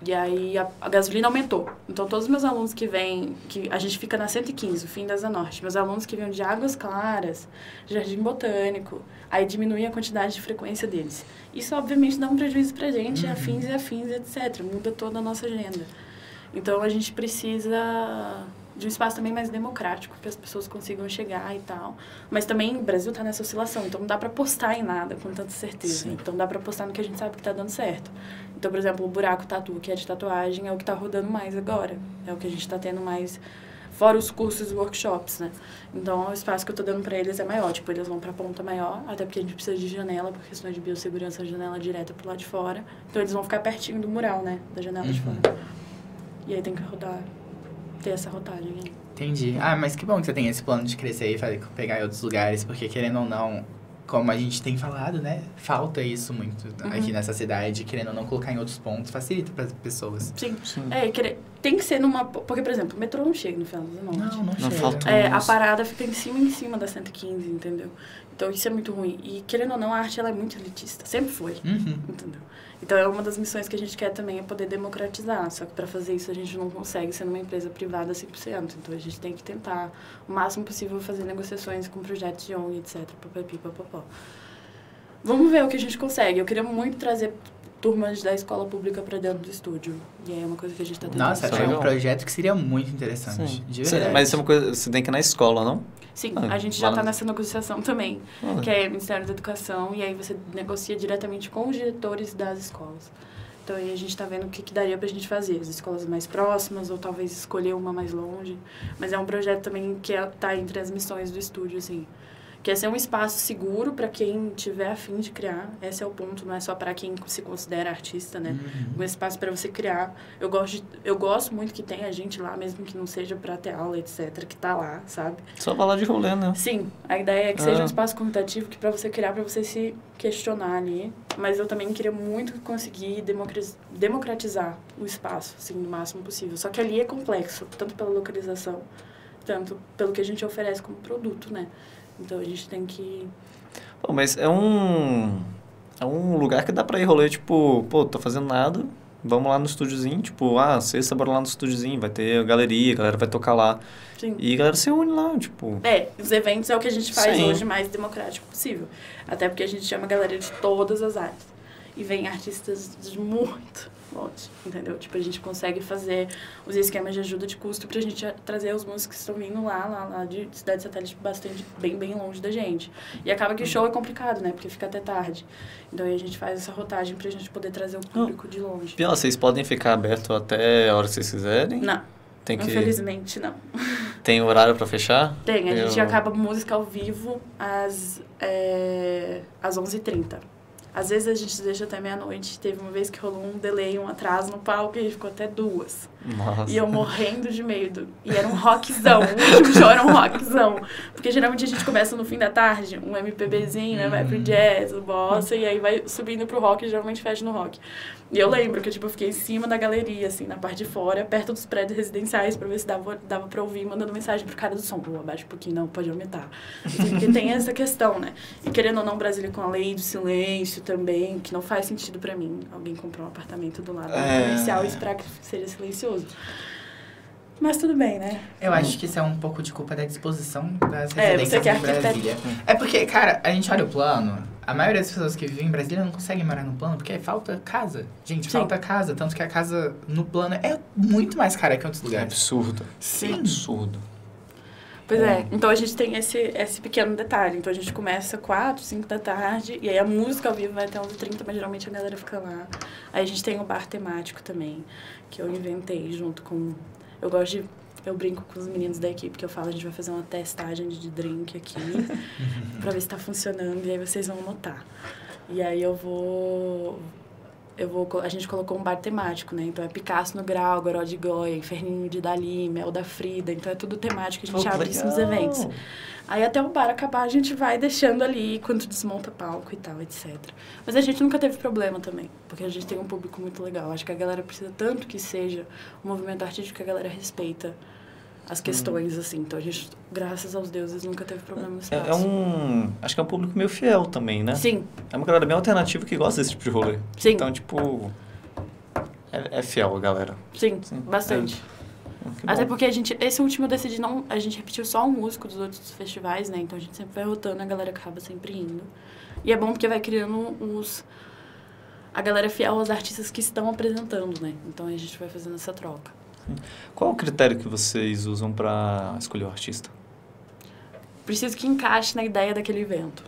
E aí a, a, gasolina aumentou. Então todos os meus alunos que vêm, que a gente fica na 115, o fim da Asa Norte, meus alunos que vêm de Águas Claras, Jardim Botânico, aí diminui a quantidade de frequência deles. Isso obviamente dá um prejuízo pra gente, uhum. afins e afins, etc. Muda toda a nossa agenda. Então a gente precisa de um espaço também mais democrático, que as pessoas consigam chegar e tal. Mas também o Brasil está nessa oscilação, então não dá para postar em nada com tanta certeza. Sim. Então dá para postar no que a gente sabe que está dando certo. Então, por exemplo, o buraco tatu, que é de tatuagem, é o que está rodando mais agora. É o que a gente está tendo mais fora os cursos e workshops, né? Então, o espaço que eu estou dando para eles é maior, tipo, eles vão para ponta maior, até porque a gente precisa de janela, por questões de biossegurança, janela direta pro lado de fora. Então, eles vão ficar pertinho do mural, né, da janela uhum. de fora. E aí tem que rodar ter essa rotagem. Entendi. Ah, mas que bom que você tem esse plano de crescer e pegar em outros lugares, porque querendo ou não, como a gente tem falado, né? Falta isso muito uhum. aqui nessa cidade, querendo ou não colocar em outros pontos, facilita para as pessoas. Sim. Sim. É, querer, tem que ser numa. Porque, por exemplo, o metrô não chega no final do Não, não, não chega. Falta é, a parada fica em cima em cima da 115, entendeu? Então isso é muito ruim. E querendo ou não, a arte ela é muito elitista. Sempre foi. Uhum. Entendeu? Então, é uma das missões que a gente quer também é poder democratizar. Só que para fazer isso a gente não consegue ser uma empresa privada 100%. Então, a gente tem que tentar o máximo possível fazer negociações com projetos de ONG, etc. Papapi, papapó. Vamos ver o que a gente consegue. Eu queria muito trazer turmas da escola pública para dentro do estúdio. E é uma coisa que a gente está tentando Nossa, é um projeto que seria muito interessante. Sim. Mas isso é uma coisa, você tem que ir na escola, não? Sim, ah, a gente já está nessa negociação também, ah. que é o Ministério da Educação, e aí você negocia diretamente com os diretores das escolas. Então aí a gente está vendo o que, que daria para a gente fazer, as escolas mais próximas, ou talvez escolher uma mais longe. Mas é um projeto também que está é, entre as missões do estúdio, assim que é ser um espaço seguro para quem tiver afim de criar. Esse é o ponto, não é só para quem se considera artista, né? Uhum. Um espaço para você criar. Eu gosto, de, eu gosto muito que tenha gente lá, mesmo que não seja para ter aula, etc, que tá lá, sabe? Só falar de rolê, né? Sim, a ideia é que ah. seja um espaço convidativo que para você criar, para você se questionar ali. Mas eu também queria muito conseguir democratizar o espaço, assim, no máximo possível. Só que ali é complexo, tanto pela localização, tanto pelo que a gente oferece como produto, né? Então a gente tem que. Pô, mas é um. É um lugar que dá pra ir rolê, tipo, pô, tô fazendo nada, vamos lá no estúdiozinho, tipo, ah, sexta, bora lá no estúdiozinho, vai ter galeria, a galera vai tocar lá. Sim. E a galera se une lá, tipo... É, os eventos é o que a gente faz Sim. hoje mais democrático possível. Até porque a gente chama a galera de todas as áreas. E vem artistas de muito entendeu? Tipo, a gente consegue fazer os esquemas de ajuda de custo pra gente trazer os músicos que estão vindo lá, lá, lá de cidade satélite bastante, bem, bem longe da gente. E acaba que o show é complicado, né? Porque fica até tarde. Então aí a gente faz essa rotagem pra gente poder trazer o público de longe. Pior, vocês podem ficar aberto até a hora que vocês quiserem? Não. Tem que... Infelizmente, não. Tem horário para fechar? Tem, a Eu... gente acaba música ao vivo às, é, às 11h30. Às vezes a gente deixa até meia-noite. Teve uma vez que rolou um delay, um atraso no palco e a gente ficou até duas. Nossa. E eu morrendo de medo. E era um rockzão. o último show era um rockzão. Porque geralmente a gente começa no fim da tarde, um MPBzinho, né? Vai pro uhum. jazz, o bossa, e aí vai subindo pro rock e geralmente fecha no rock. E eu lembro que tipo, eu fiquei em cima da galeria, assim, na parte de fora, perto dos prédios residenciais, pra ver se dava, dava pra ouvir, mandando mensagem pro cara do som. Pô, abaixa um pouquinho, não, pode aumentar. Assim, porque tem essa questão, né? E querendo ou não, Brasília com a lei do silêncio também, que não faz sentido pra mim. Alguém comprou um apartamento do lado é... comercial e esperar que seja silencioso. Mas tudo bem, né? Eu acho que isso é um pouco de culpa da disposição das residências é, em Brasília. É porque, cara, a gente olha o plano, a maioria das pessoas que vivem em Brasília não conseguem morar no plano porque falta casa. Gente, Sim. falta casa. Tanto que a casa no plano é muito mais cara que em outros lugares. É absurdo. Sim. É absurdo. Pois é. é, então a gente tem esse, esse pequeno detalhe. Então a gente começa 4, 5 da tarde, e aí a música ao vivo vai até 11h30, mas geralmente a galera fica lá. Aí a gente tem o bar temático também, que eu inventei junto com. Eu gosto de eu brinco com os meninos da equipe que eu falo, a gente vai fazer uma testagem de drink aqui para ver se está funcionando e aí vocês vão notar. E aí eu vou eu vou a gente colocou um bar temático, né? Então é Picasso no Grau, Goró de Goya, Inferninho de Dali, Mel da Frida, então é tudo temático, a gente abre isso nos eventos. Aí até o bar acabar, a gente vai deixando ali quando desmonta palco e tal, etc. Mas a gente nunca teve problema também, porque a gente tem um público muito legal. Acho que a galera precisa tanto que seja um movimento artístico que a galera respeita as questões, assim. Então a gente, graças aos deuses, nunca teve problema no espaço. É, é, um. Acho que é um público meio fiel também, né? Sim. É uma galera bem alternativa que gosta desse tipo de rolê. Sim. Então, tipo. É, é fiel, galera. Sim, Sim, bastante. Que Até porque a gente, esse último eu decidi não, a gente repetiu só um músico dos outros festivais, né? Então a gente sempre vai rotando, a galera acaba sempre indo. E é bom porque vai criando os a galera fiel aos artistas que estão apresentando, né? Então a gente vai fazendo essa troca. Qual o critério que vocês usam pra escolher o artista? Preciso que encaixe na ideia daquele evento.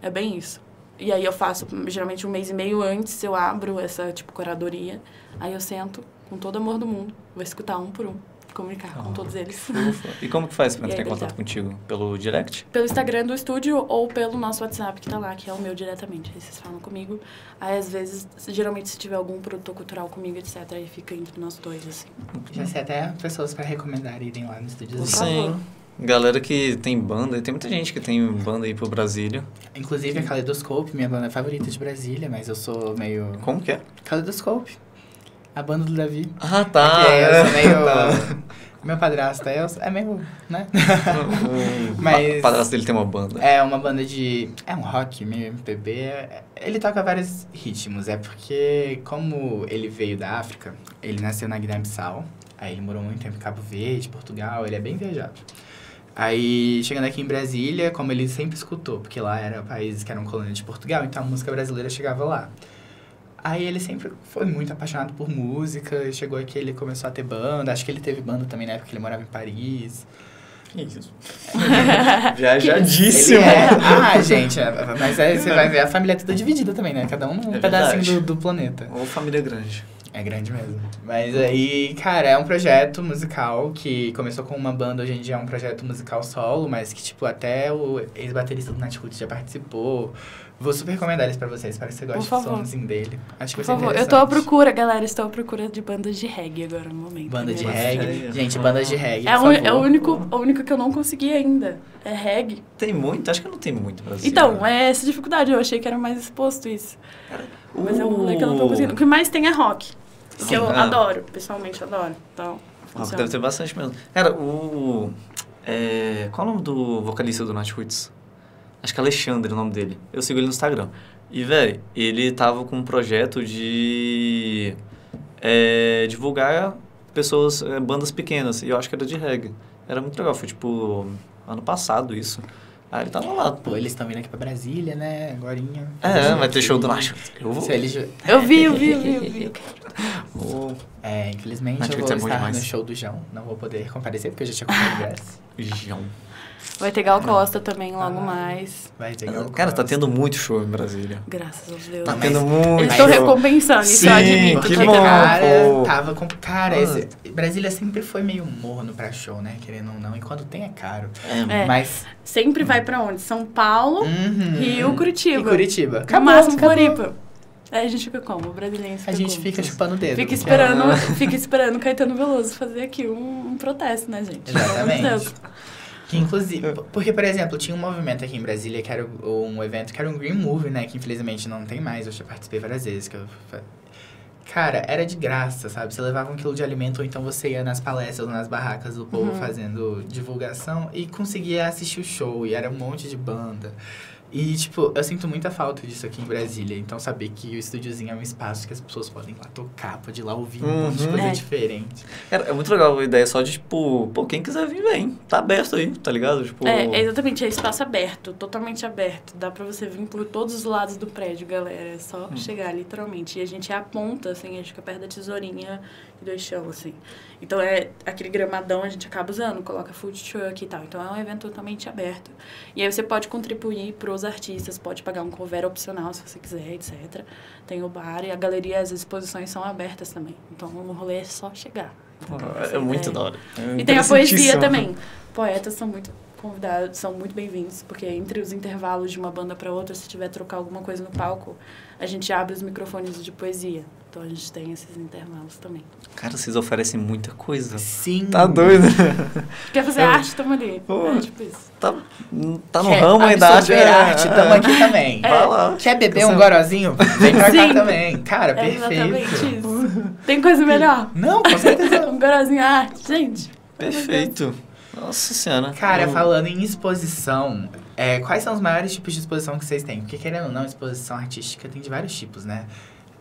É bem isso. E aí eu faço, geralmente um mês e meio antes, eu abro essa, tipo, curadoria. Aí eu sento com todo amor do mundo, vou escutar um por um, comunicar com Ah. todos eles. E como que faz pra aí, entrar em contato contigo? Pelo direct? pelo Instagram do estúdio ou pelo nosso WhatsApp que tá lá, que é o meu diretamente. Aí vocês falam comigo. Aí às vezes, geralmente se tiver algum produtor cultural comigo, etc, aí fica entre nós dois, assim. Já sei até pessoas pra recomendar irem lá no estúdio. Sim. Galera que tem banda, tem muita gente que tem banda aí pro Brasília. Inclusive a Kaleidoscope, minha banda favorita de Brasília, mas eu sou meio. Como que é? Kaleidoscope. A banda do Davi. Ah, tá. Porque eu sou meio. Tá. Meu padrasto é, é meio. né? O Mas- pa- padrasto dele tem uma banda. É uma banda de. É um rock, meio MPB. é- Ele toca vários ritmos. É porque, como ele veio da África, ele nasceu na Guiné-Bissau. Aí ele morou muito tempo em Cabo Verde, Portugal. Ele é bem viajado. Aí, chegando aqui em Brasília, como ele sempre escutou, porque lá era países que eram colônia de Portugal, então a música brasileira chegava lá. Aí ele sempre foi muito apaixonado por música, chegou aqui, ele começou a ter banda, acho que ele teve banda também na época que ele morava em Paris. Que isso? Viajadíssimo. é. Ah, gente, é, mas aí você vai ver a família é toda dividida também, né? Cada um num É pedacinho do, do planeta. Ou família grande. É grande mesmo. Mas aí, cara, é um projeto musical que começou com uma banda, hoje em dia é um projeto musical solo, mas que, tipo, até o ex-baterista do Nat Roots já participou. Vou super recomendar eles pra vocês, para que você goste Por do somzinho dele. Acho Por que vai ser favor, eu tô à procura, galera, estou à procura de bandas de reggae agora no momento. Banda de reggae. reggae. Gente, bandas de reggae, É, por o, é o único, o único que eu não consegui ainda. É reggae. Tem muito? Acho que não tem muito Brasil. Então, é essa dificuldade. Eu achei que era mais exposto isso. Mas é um rolê que eu não tô conseguindo. O que mais tem é rock. Que Sim, eu ah. adoro, pessoalmente adoro. Então, Ah, funciona. deve ter bastante mesmo. Cara, o. É, qual é o nome do vocalista do Nat Roots? Acho que é Alexandre o nome dele. Eu sigo ele no Instagram. E, velho, ele tava com um projeto de é, divulgar pessoas, é, bandas pequenas. E eu acho que era de reggae. Era muito legal. Foi tipo ano passado isso. Aí ele tava lá. Pô, eles estão vindo aqui pra Brasília, né? Agorinha. É, vai ter show do Roots. Eu vou. Eles... Eu vi, eu vi, eu vi, eu vi. Vou. É, infelizmente Nat eu vou é estar demais. no show do João. Não vou poder comparecer porque eu já tinha comprado ingresso. João. Vai ter Gal Costa também logo Ah. mais. Vai ter Cara, tá tendo muito show em Brasília. Graças a Deus. Tá tendo muito Eles estão recompensando, isso Sim, eu admito. que tá bom. ligado? Cara, pô. tava com. Cara, Ah. esse, Brasília sempre foi meio morno pra show, né? Querendo ou não. E quando tem é caro. É, É. Mas. Sempre vai pra onde? São Paulo, Uhum. Rio, Curitiba. E Curitiba. No Acabou, máximo, acabou. Floripa. Aí a gente fica como? O brasileiro fica A gente como? fica chupando o dedo. Fica esperando, fica esperando Caetano Veloso fazer aqui um, um protesto, né, gente? Exatamente. Que inclusive, porque, por exemplo, tinha um movimento aqui em Brasília que era um evento que era um Green Movie, né? Que infelizmente não tem mais, eu já participei várias vezes. Que eu, cara, era de graça, sabe? Você levava um quilo de alimento, ou então você ia nas palestras ou nas barracas do povo Uhum. fazendo divulgação e conseguia assistir o show, e era um monte de banda. E, tipo, eu sinto muita falta disso aqui em Brasília. Então, saber que o estúdiozinho é um espaço que as pessoas podem ir lá tocar, pode ir lá ouvir um monte de Uhum. coisa É. diferente. Cara, é muito legal a ideia só de, tipo, pô, quem quiser vir, vem. Tá aberto aí, tá ligado? Tipo, É, é exatamente, é espaço aberto, totalmente aberto. Dá pra você vir por todos os lados do prédio, galera. É só Hum. chegar, literalmente. E a gente é a ponta, assim, a gente fica perto da tesourinha e do chão, assim. Então é aquele gramadão a gente acaba usando, coloca food truck e tal. Então é um evento totalmente aberto. E aí você pode contribuir pros artistas, pode pagar um cover opcional se você quiser, etc. Tem o bar e a galeria, as exposições são abertas também. Então o rolê é só chegar. entendeu? é Essa muito da hora. É E tem a poesia interessantíssimo. também. Poetas são muito convidados, são muito bem-vindos, porque entre os intervalos de uma banda para outra, se tiver trocar alguma coisa no palco, a gente abre os microfones de poesia. Então a gente tem esses intervalos também. Cara, vocês oferecem muita coisa. Sim. Tá doido. Quer fazer Eu- arte? Tamo ali. Pô. É tipo isso. Tá, tá no Quer ramo aí da arte. é- arte, tamo aqui também. Vai lá. Quer beber um gorozinho? Vem pra cá Sim. também. Cara, É exatamente perfeito. isso. Tem coisa melhor? Não, com certeza. um garozinho arte, gente. Perfeito. Nossa senhora. Cara, Eu- falando em exposição, é, quais são os maiores tipos de exposição que vocês têm? Porque querendo ou não, exposição artística tem de vários tipos, né?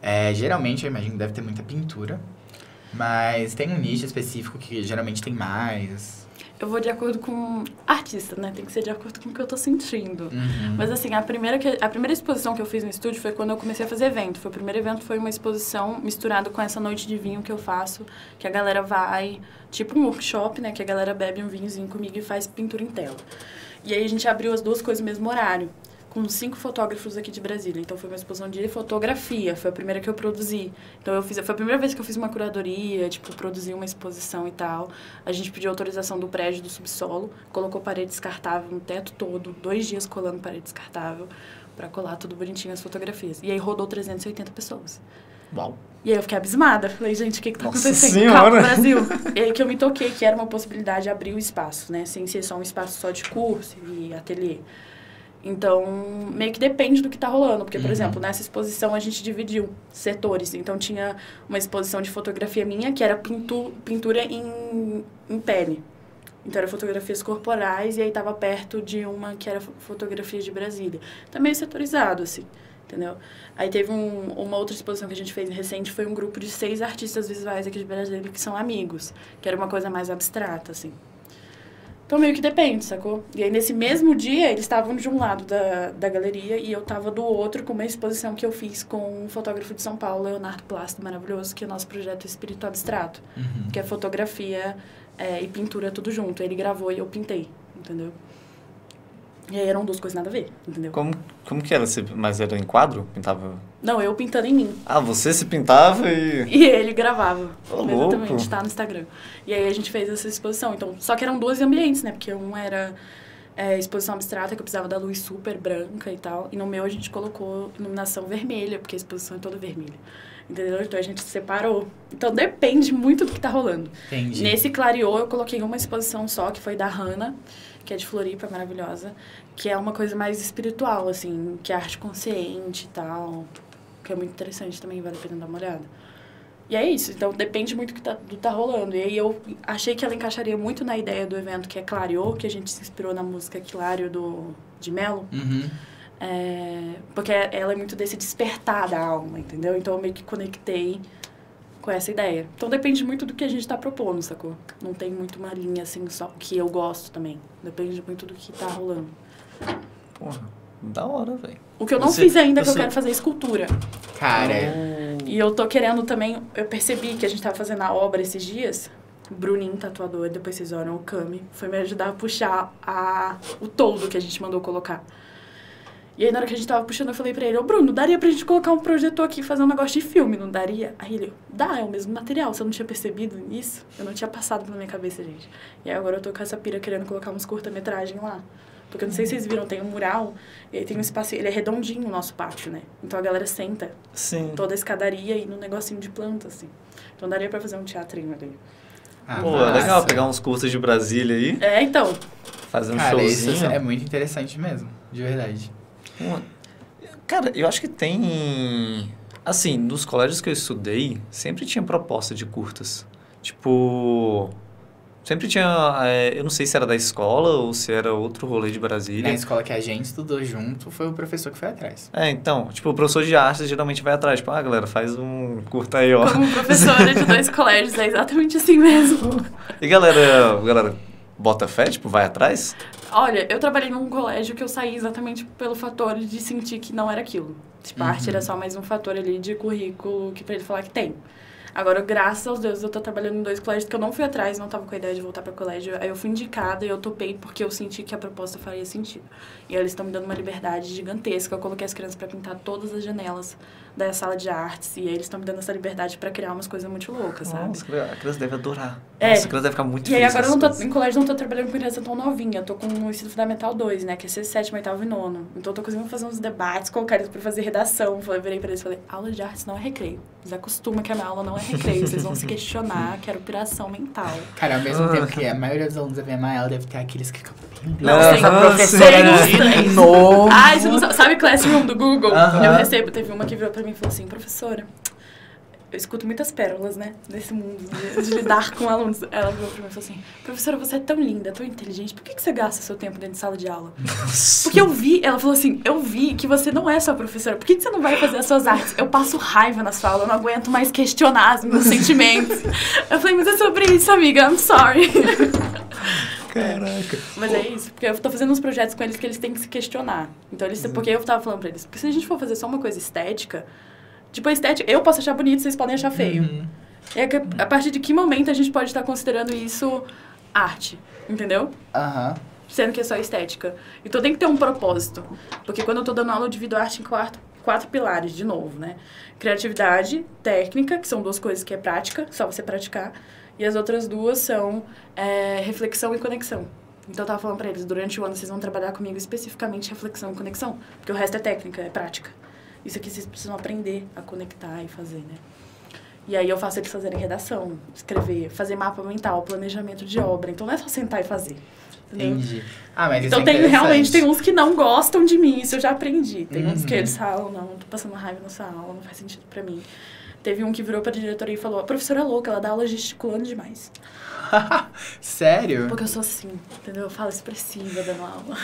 É, geralmente, eu imagino que deve ter muita pintura. Mas tem um nicho específico que geralmente tem mais. Eu vou de acordo com artista, né? Tem que ser de acordo com o que eu tô sentindo. Uhum. Mas assim, a primeira, que, a primeira exposição que eu fiz no estúdio foi quando eu comecei a fazer evento. Foi o primeiro evento foi uma exposição misturado com essa noite de vinho que eu faço, que a galera vai, tipo um workshop, né? Que a galera bebe um vinhozinho comigo e faz pintura em tela. E aí a gente abriu as duas coisas no mesmo horário, com cinco fotógrafos aqui de Brasília. Então foi uma exposição de fotografia, foi a primeira que eu produzi. Então eu fiz, foi a primeira vez que eu fiz uma curadoria, tipo, produzi uma exposição e tal. A gente pediu autorização do prédio do subsolo, colocou parede descartável no teto todo, dois dias colando parede descartável para colar tudo bonitinho as fotografias. E aí rodou 380 pessoas. Uau. E aí eu fiquei abismada. Falei, gente, o que que tá Nossa acontecendo? Senhora! Calma, Brasil. e aí que eu me toquei que era uma possibilidade de abrir o espaço, né? Sem ser só um espaço só de curso e ateliê. Então, meio que depende do que tá rolando. Porque, por Uhum. exemplo, nessa exposição a gente dividiu setores. Então, tinha uma exposição de fotografia minha, que era pintu pintura em, em pele. Então, era fotografias corporais e aí tava perto de uma que era fo- fotografia de Brasília. Tá meio setorizado, assim, entendeu? Aí teve um- uma outra exposição que a gente fez recente, foi um grupo de seis artistas visuais aqui de Brasília que são amigos, que era uma coisa mais abstrata, assim. Então, meio que depende, sacou? E aí, nesse mesmo dia, eles estavam de um lado da, da galeria e eu tava do outro com uma exposição que eu fiz com um fotógrafo de São Paulo, Leonardo Plácido, maravilhoso, que é o nosso projeto Espírito Abstrato, Uhum. que é fotografia é, e pintura tudo junto. Ele gravou e eu pintei, entendeu? E aí eram duas coisas nada a ver, entendeu? Como, como que era? Mas era em quadro? Pintava... Não, eu pintando em mim. Ah, você se pintava e... E ele gravava. Ô, Exatamente, louco. tá no Instagram. E aí a gente fez essa exposição. Então, só que eram dois ambientes, né? Porque um era é, exposição abstrata, que eu precisava da luz super branca e tal. E no meu a gente colocou iluminação vermelha, porque a exposição é toda vermelha. Entendeu? Então a gente separou. Então depende muito do que tá rolando. Entendi. Nesse clareou, eu coloquei uma exposição só, que foi da Hannah, que é de Floripa, maravilhosa, que é uma coisa mais espiritual, assim, que é arte consciente e tal, que é muito interessante também, vale a pena dar uma olhada. E é isso, então depende muito do que tá, do tá rolando. E aí eu achei que ela encaixaria muito na ideia do evento que é Clareou, que a gente se inspirou na música Clario do, de Melo. Uhum. É, porque ela é muito desse despertar da alma, entendeu? Então eu meio que conectei com essa ideia. Então depende muito do que a gente tá propondo, sacou? Não tem muito uma linha assim só que eu gosto também. Depende muito do que tá rolando. Porra, da hora, velho. O que eu não Você- fiz ainda é que eu quero fazer escultura. Cara, E eu tô querendo também, eu percebi que a gente tava fazendo a obra esses dias. Bruninho, tatuador, depois vocês olham o Kami, foi me ajudar a puxar a, o toldo que a gente mandou colocar. E aí, na hora que a gente tava puxando, eu falei pra ele, ô Bruno, daria pra gente colocar um projetor aqui e fazer um negócio de filme, não daria? Aí ele, dá, é o mesmo material, você não tinha percebido isso? Eu não tinha passado pela minha cabeça, gente. E aí agora eu tô com essa pira querendo colocar uns curta-metragem lá. Porque eu não sei se vocês viram, tem um mural, e aí tem um espaço, ele é redondinho o nosso pátio, né? Então a galera senta Sim. toda a escadaria e no negocinho de planta, assim. Então daria pra fazer um teatrinho ali. ah, Pô, é legal pegar uns cursos de Brasília aí, É, então. fazer um Cara, isso showzinho. é muito interessante mesmo, de verdade. Cara, eu acho que tem. Assim, nos colégios que eu estudei, sempre tinha proposta de curtas. Tipo. Sempre tinha. é, eu não sei se era da escola ou se era outro rolê de Na Brasília. escola que a gente estudou junto, foi o professor que foi atrás. É, então, tipo, o professor de artes geralmente vai atrás. Tipo, ah, galera, faz um curta aí, ó. Como professora de dois colégios, é exatamente assim mesmo. E galera, galera, bota fé, tipo, vai atrás? Olha, eu trabalhei num colégio que eu saí exatamente pelo fator de sentir que não era aquilo. Tipo, a arte Uhum. era só mais um fator ali de currículo que pra ele falar que tem. Agora, graças aos deuses, eu tô trabalhando em dois colégios que eu não fui atrás, não tava com a ideia de voltar para colégio. Aí eu fui indicada e eu topei porque eu senti que a proposta faria sentido. E eles estão me dando uma liberdade gigantesca. Eu coloquei as crianças para pintar todas as janelas da sala de artes. E aí eles estão me dando essa liberdade para criar umas coisas muito loucas, sabe? Nossa, a criança deve adorar. É. Nossa, a criança deve ficar muito E aí agora eu não tô, em colégio não tô trabalhando com criança tão novinha, eu tô com o ensino fundamental 2, né, que é sexto, sétimo, oitavo e nono. Então eu tô conseguindo fazer uns debates, colocar eles pra fazer redação. Eu virei pra eles e falei, aula de artes não é recreio. Desacostuma que a minha aula não é recreio, vocês vão se questionar, quero piração mental. Cara, ao mesmo Ah. tempo que a maioria dos alunos da VMA, ela deve ter aqueles que ficam... Não, Não, professora de novo. Ai, você não sabe, sabe Classroom do Google? Eu recebo, teve uma que virou pra mim e falou assim, professora, eu escuto muitas pérolas, né? Nesse mundo de, de lidar com alunos. Ela virou pra mim e falou assim: professora, você é tão linda, tão inteligente, por que, que você gasta seu tempo dentro de sala de aula? Porque eu vi, ela falou assim: eu vi que você não é só professora, por que, que você não vai fazer as suas artes? Eu passo raiva na sua aula, eu não aguento mais questionar os meus sentimentos. Eu falei: mas é sobre isso, amiga, I'm sorry. Caraca. Mas é isso, porque eu tô fazendo uns projetos com eles que eles têm que se questionar. Então, eles, porque eu tava falando pra eles, porque se a gente for fazer só uma coisa estética, tipo, a estética, eu posso achar bonito, vocês podem achar feio. Uhum. É que a partir de que momento a gente pode estar considerando isso arte, entendeu? Aham. Sendo que é só estética. Então tem que ter um propósito. Porque quando eu tô dando aula, eu divido arte em quatro, quatro pilares, de novo, né? Criatividade, técnica, que são duas coisas que é prática, só você praticar. E as outras duas são é, reflexão e conexão. Então eu tava falando pra eles, durante o ano vocês vão trabalhar comigo especificamente reflexão e conexão. Porque o resto é técnica, é prática. Isso aqui vocês precisam aprender a conectar e fazer, né? E aí eu faço eles fazerem redação, escrever, fazer mapa mental, planejamento de obra. Então não é só sentar e fazer. entendeu? Entendi. Ah, mas Então é tem, realmente tem uns que não gostam de mim, isso eu já aprendi. Tem uns que Uhum. eles falam, não, tô passando raiva nessa aula, não faz sentido pra mim. Teve um que virou pra diretoria e falou, a professora é louca, ela dá aula gesticulando demais. Sério? Porque eu sou assim, entendeu? Eu falo expressiva dando aula.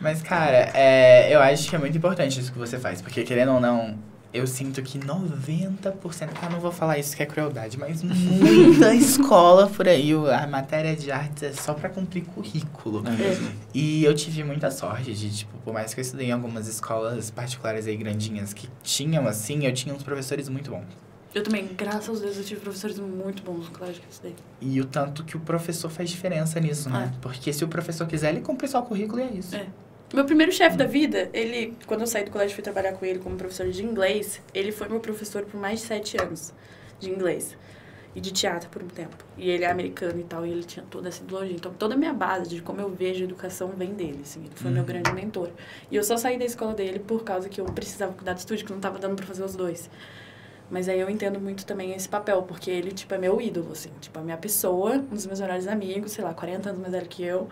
Mas, cara, é, eu acho que é muito importante isso que você faz. Porque, querendo ou não, eu sinto que 90%... Ah, não vou falar isso que é crueldade, mas muita escola por aí, a matéria de artes é só pra cumprir currículo. É. E eu tive muita sorte de, tipo, por mais que eu estudei em algumas escolas particulares aí grandinhas que tinham, assim, eu tinha uns professores muito bons. Eu também, graças a Deus, eu tive professores muito bons no colégio que eu estudei. E o tanto que o professor faz diferença nisso, né? Porque se o professor quiser, ele cumpre só o currículo e é isso. É. Meu primeiro chefe da vida, ele, quando eu saí do colégio fui trabalhar com ele como professor de inglês, ele foi meu professor por mais de sete anos de inglês e de teatro por um tempo. E ele é americano e tal, e ele tinha toda essa ideologia. Então, toda a minha base de como eu vejo a educação vem dele, assim. Ele foi meu Uhum. grande mentor. E eu só saí da escola dele por causa que eu precisava cuidar do estúdio, que não tava dando pra fazer os dois. Mas aí eu entendo muito também esse papel, porque ele, tipo, é meu ídolo, assim. Tipo, a minha pessoa, um dos meus melhores amigos, sei lá, 40 anos mais velho que eu.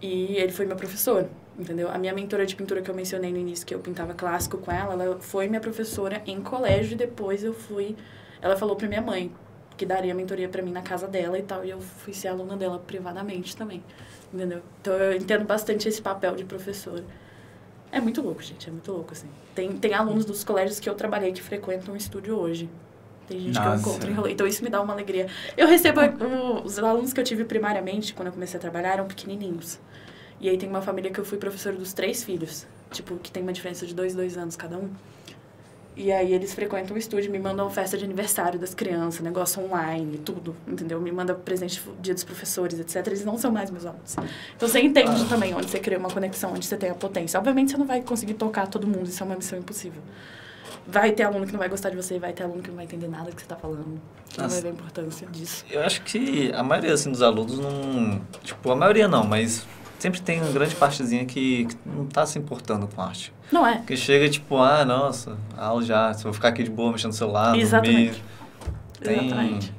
E ele foi meu professor, entendeu? A minha mentora de pintura que eu mencionei no início, que eu pintava clássico com ela, ela foi minha professora em colégio e depois eu fui... Ela falou pra minha mãe que daria mentoria pra mim na casa dela e tal, e eu fui ser aluna dela privadamente também, entendeu? Então eu entendo bastante esse papel de professora. É muito louco, gente, é muito louco, assim. Tem, tem alunos dos colégios que eu trabalhei que frequentam o estúdio hoje. Tem gente que eu Nossa. encontro em rolê. Então isso me dá uma alegria. Eu recebo os alunos que eu tive primariamente, quando eu comecei a trabalhar, eram pequenininhos. E aí tem uma família que eu fui professora dos três filhos. Tipo, que tem uma diferença de dois, dois anos cada um. E aí eles frequentam o estúdio, me mandam festa de aniversário das crianças, negócio online, tudo, entendeu? Me manda presente dia dos professores, etc. Eles não são mais meus alunos. Então você entende também onde você cria uma conexão, onde você tem a potência. Obviamente você não vai conseguir tocar todo mundo, isso é uma missão impossível. Vai ter aluno que não vai gostar de você, vai ter aluno que não vai entender nada que você tá falando. Que não vai ver a importância disso. Eu acho que a maioria assim, dos alunos não. Tipo, a maioria não, mas sempre tem uma grande partezinha que, que não tá se importando com arte. Não é? Que chega tipo, ah, nossa, aula de arte, vou ficar aqui de boa mexendo no celular. Exatamente. Tem- Exatamente.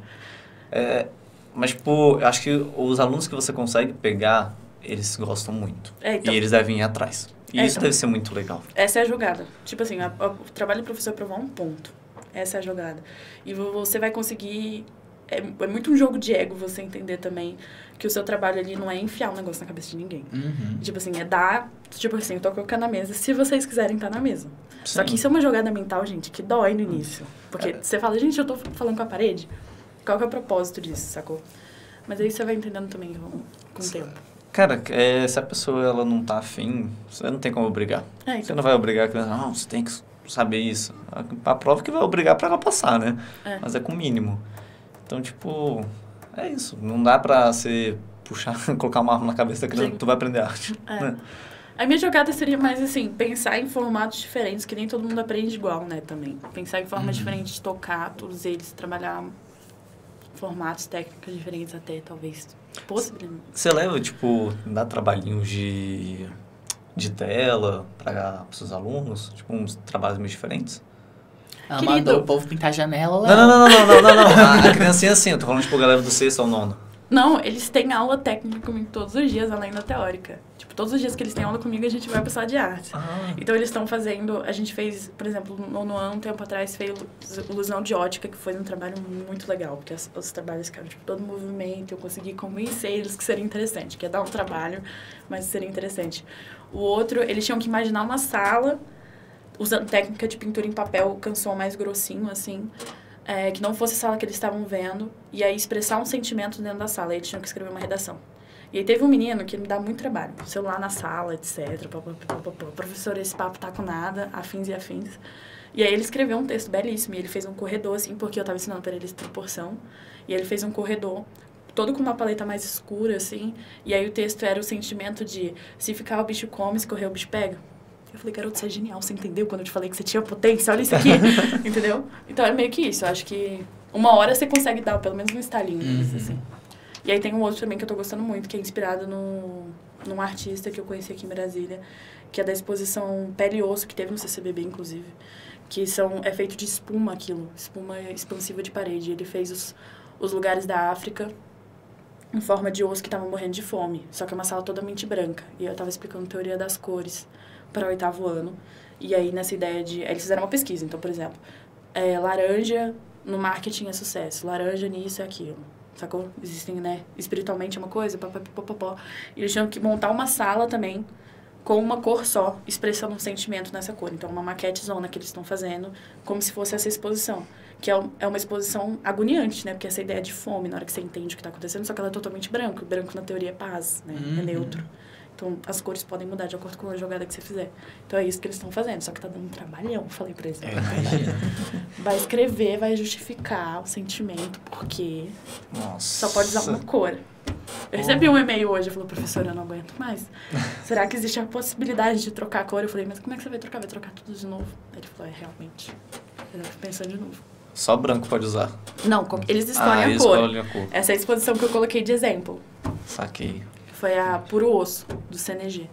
É, mas, tipo, eu acho que os alunos que você consegue pegar, eles gostam muito. É, então. E eles devem ir atrás. E É, isso então. deve ser muito legal. Essa é a jogada. Tipo assim, a- a- o trabalho do professor é provar um ponto. Essa é a jogada. E vo- você vai conseguir. É, é muito um jogo de ego você entender também que o seu trabalho ali não é enfiar um negócio na cabeça de ninguém. Uhum. Tipo assim, é dar. Tipo assim, eu tô colocando na mesa se vocês quiserem estar na mesa. Só que Sim. isso é uma jogada mental, gente, que dói no início. Porque É. você fala, gente, eu tô falando com a parede. Qual que é o propósito disso, sacou? Mas aí você vai entendendo também com o tempo. Cara, é, se a pessoa ela não tá afim, você não tem como obrigar. É, Você então, não vai obrigar a criança, não, você tem que saber isso. A, a prova que vai obrigar pra ela passar, né? É. Mas é com o mínimo. Então, tipo, é isso. Não dá pra você puxar, colocar uma arma na cabeça da criança, Sim. tu vai aprender arte. É. né? A minha jogada seria mais assim, pensar em formatos diferentes, que nem todo mundo aprende igual, né, também. Pensar em formas Uhum. diferentes de tocar, todos eles, trabalhar formatos, técnicas diferentes até, talvez. Possivelmente. Você leva, tipo, dá trabalhinhos de, de tela para os seus alunos? Tipo, uns trabalhos meio diferentes? Ela Querido. mandou o povo pintar a janela lá. Não, não, não, não, não, não, não, não. A, a criancinha assim, eu tô falando, tipo, galera do sexto ao nono. Não, eles têm aula técnica comigo todos os dias, além da teórica. Tipo, todos os dias que eles têm aula comigo, a gente vai pra sala de arte. Ah, Então eles estão fazendo, a gente fez, por exemplo, no, no ano, um tempo atrás, fez ilusão de ótica, que foi um trabalho muito legal, porque as- os trabalhos ficaram, tipo, todo movimento, eu consegui convencer eles que seria interessante, que ia dar um trabalho, mas seria interessante. O outro, eles tinham que imaginar uma sala, usando técnica de pintura em papel, canção mais grossinho, assim, é, que não fosse a sala que eles estavam vendo, e aí expressar um sentimento dentro da sala, e eles tinham que escrever uma redação. E aí teve um menino que me dá muito trabalho. Celular na sala, etc. Professor, esse papo tá com nada, afins e afins. E aí ele escreveu um texto belíssimo. E ele fez um corredor, assim, porque eu tava ensinando pra eles proporção. E ele fez um corredor, todo com uma paleta mais escura, assim. E aí o texto era o sentimento de se ficar o bicho come, se correr o bicho pega. Eu falei, garoto, você é genial, você entendeu quando eu te falei que você tinha potência? Olha isso aqui, entendeu? Então é meio que isso. Eu acho que uma hora você consegue dar pelo menos um estalinho Uhum. assim. E aí tem um outro também que eu tô gostando muito, que é inspirado no, num artista que eu conheci aqui em Brasília, que é da exposição Pele e Osso, que teve no CCBB, inclusive. Que são, é feito de espuma aquilo, espuma expansiva de parede. Ele fez os, os lugares da África em forma de osso que estavam morrendo de fome. Só que é uma sala totalmente branca. E eu tava explicando teoria das cores para o oitavo ano. E aí, nessa ideia de... Eles fizeram uma pesquisa. Então, por exemplo, é, laranja no marketing é sucesso. Laranja nisso é aquilo. Sacou? Existem, né? Espiritualmente é uma coisa, papapá. E eles tinham que montar uma sala também com uma cor só, expressando um sentimento nessa cor. Então, uma maquete zona que eles estão fazendo, como se fosse essa exposição. Que é, um- é uma exposição agoniante, né? Porque essa ideia de fome, na hora que você entende o que está acontecendo, só que ela é totalmente branco. O branco, na teoria, é paz, né? É Uhum. Então, as cores podem mudar de acordo com a jogada que você fizer. Então, é isso que eles estão fazendo. Só que tá dando um trabalhão, falei pra eles. É, um trabalhão. Vai escrever, vai justificar o sentimento, porque nossa. só pode usar uma cor. Eu recebi um e-mail hoje, falou, professora, eu não aguento mais. Será que existe a possibilidade de trocar a cor? Eu falei, mas como é que você vai trocar? Vai trocar tudo de novo? Ele falou, é, realmente. Eu pensando de novo. Só branco pode usar. Não, eles escolhem ah, a eles cor. a cor. Essa é a exposição que eu coloquei de exemplo. Saquei. Foi a Puro Osso, do CNG.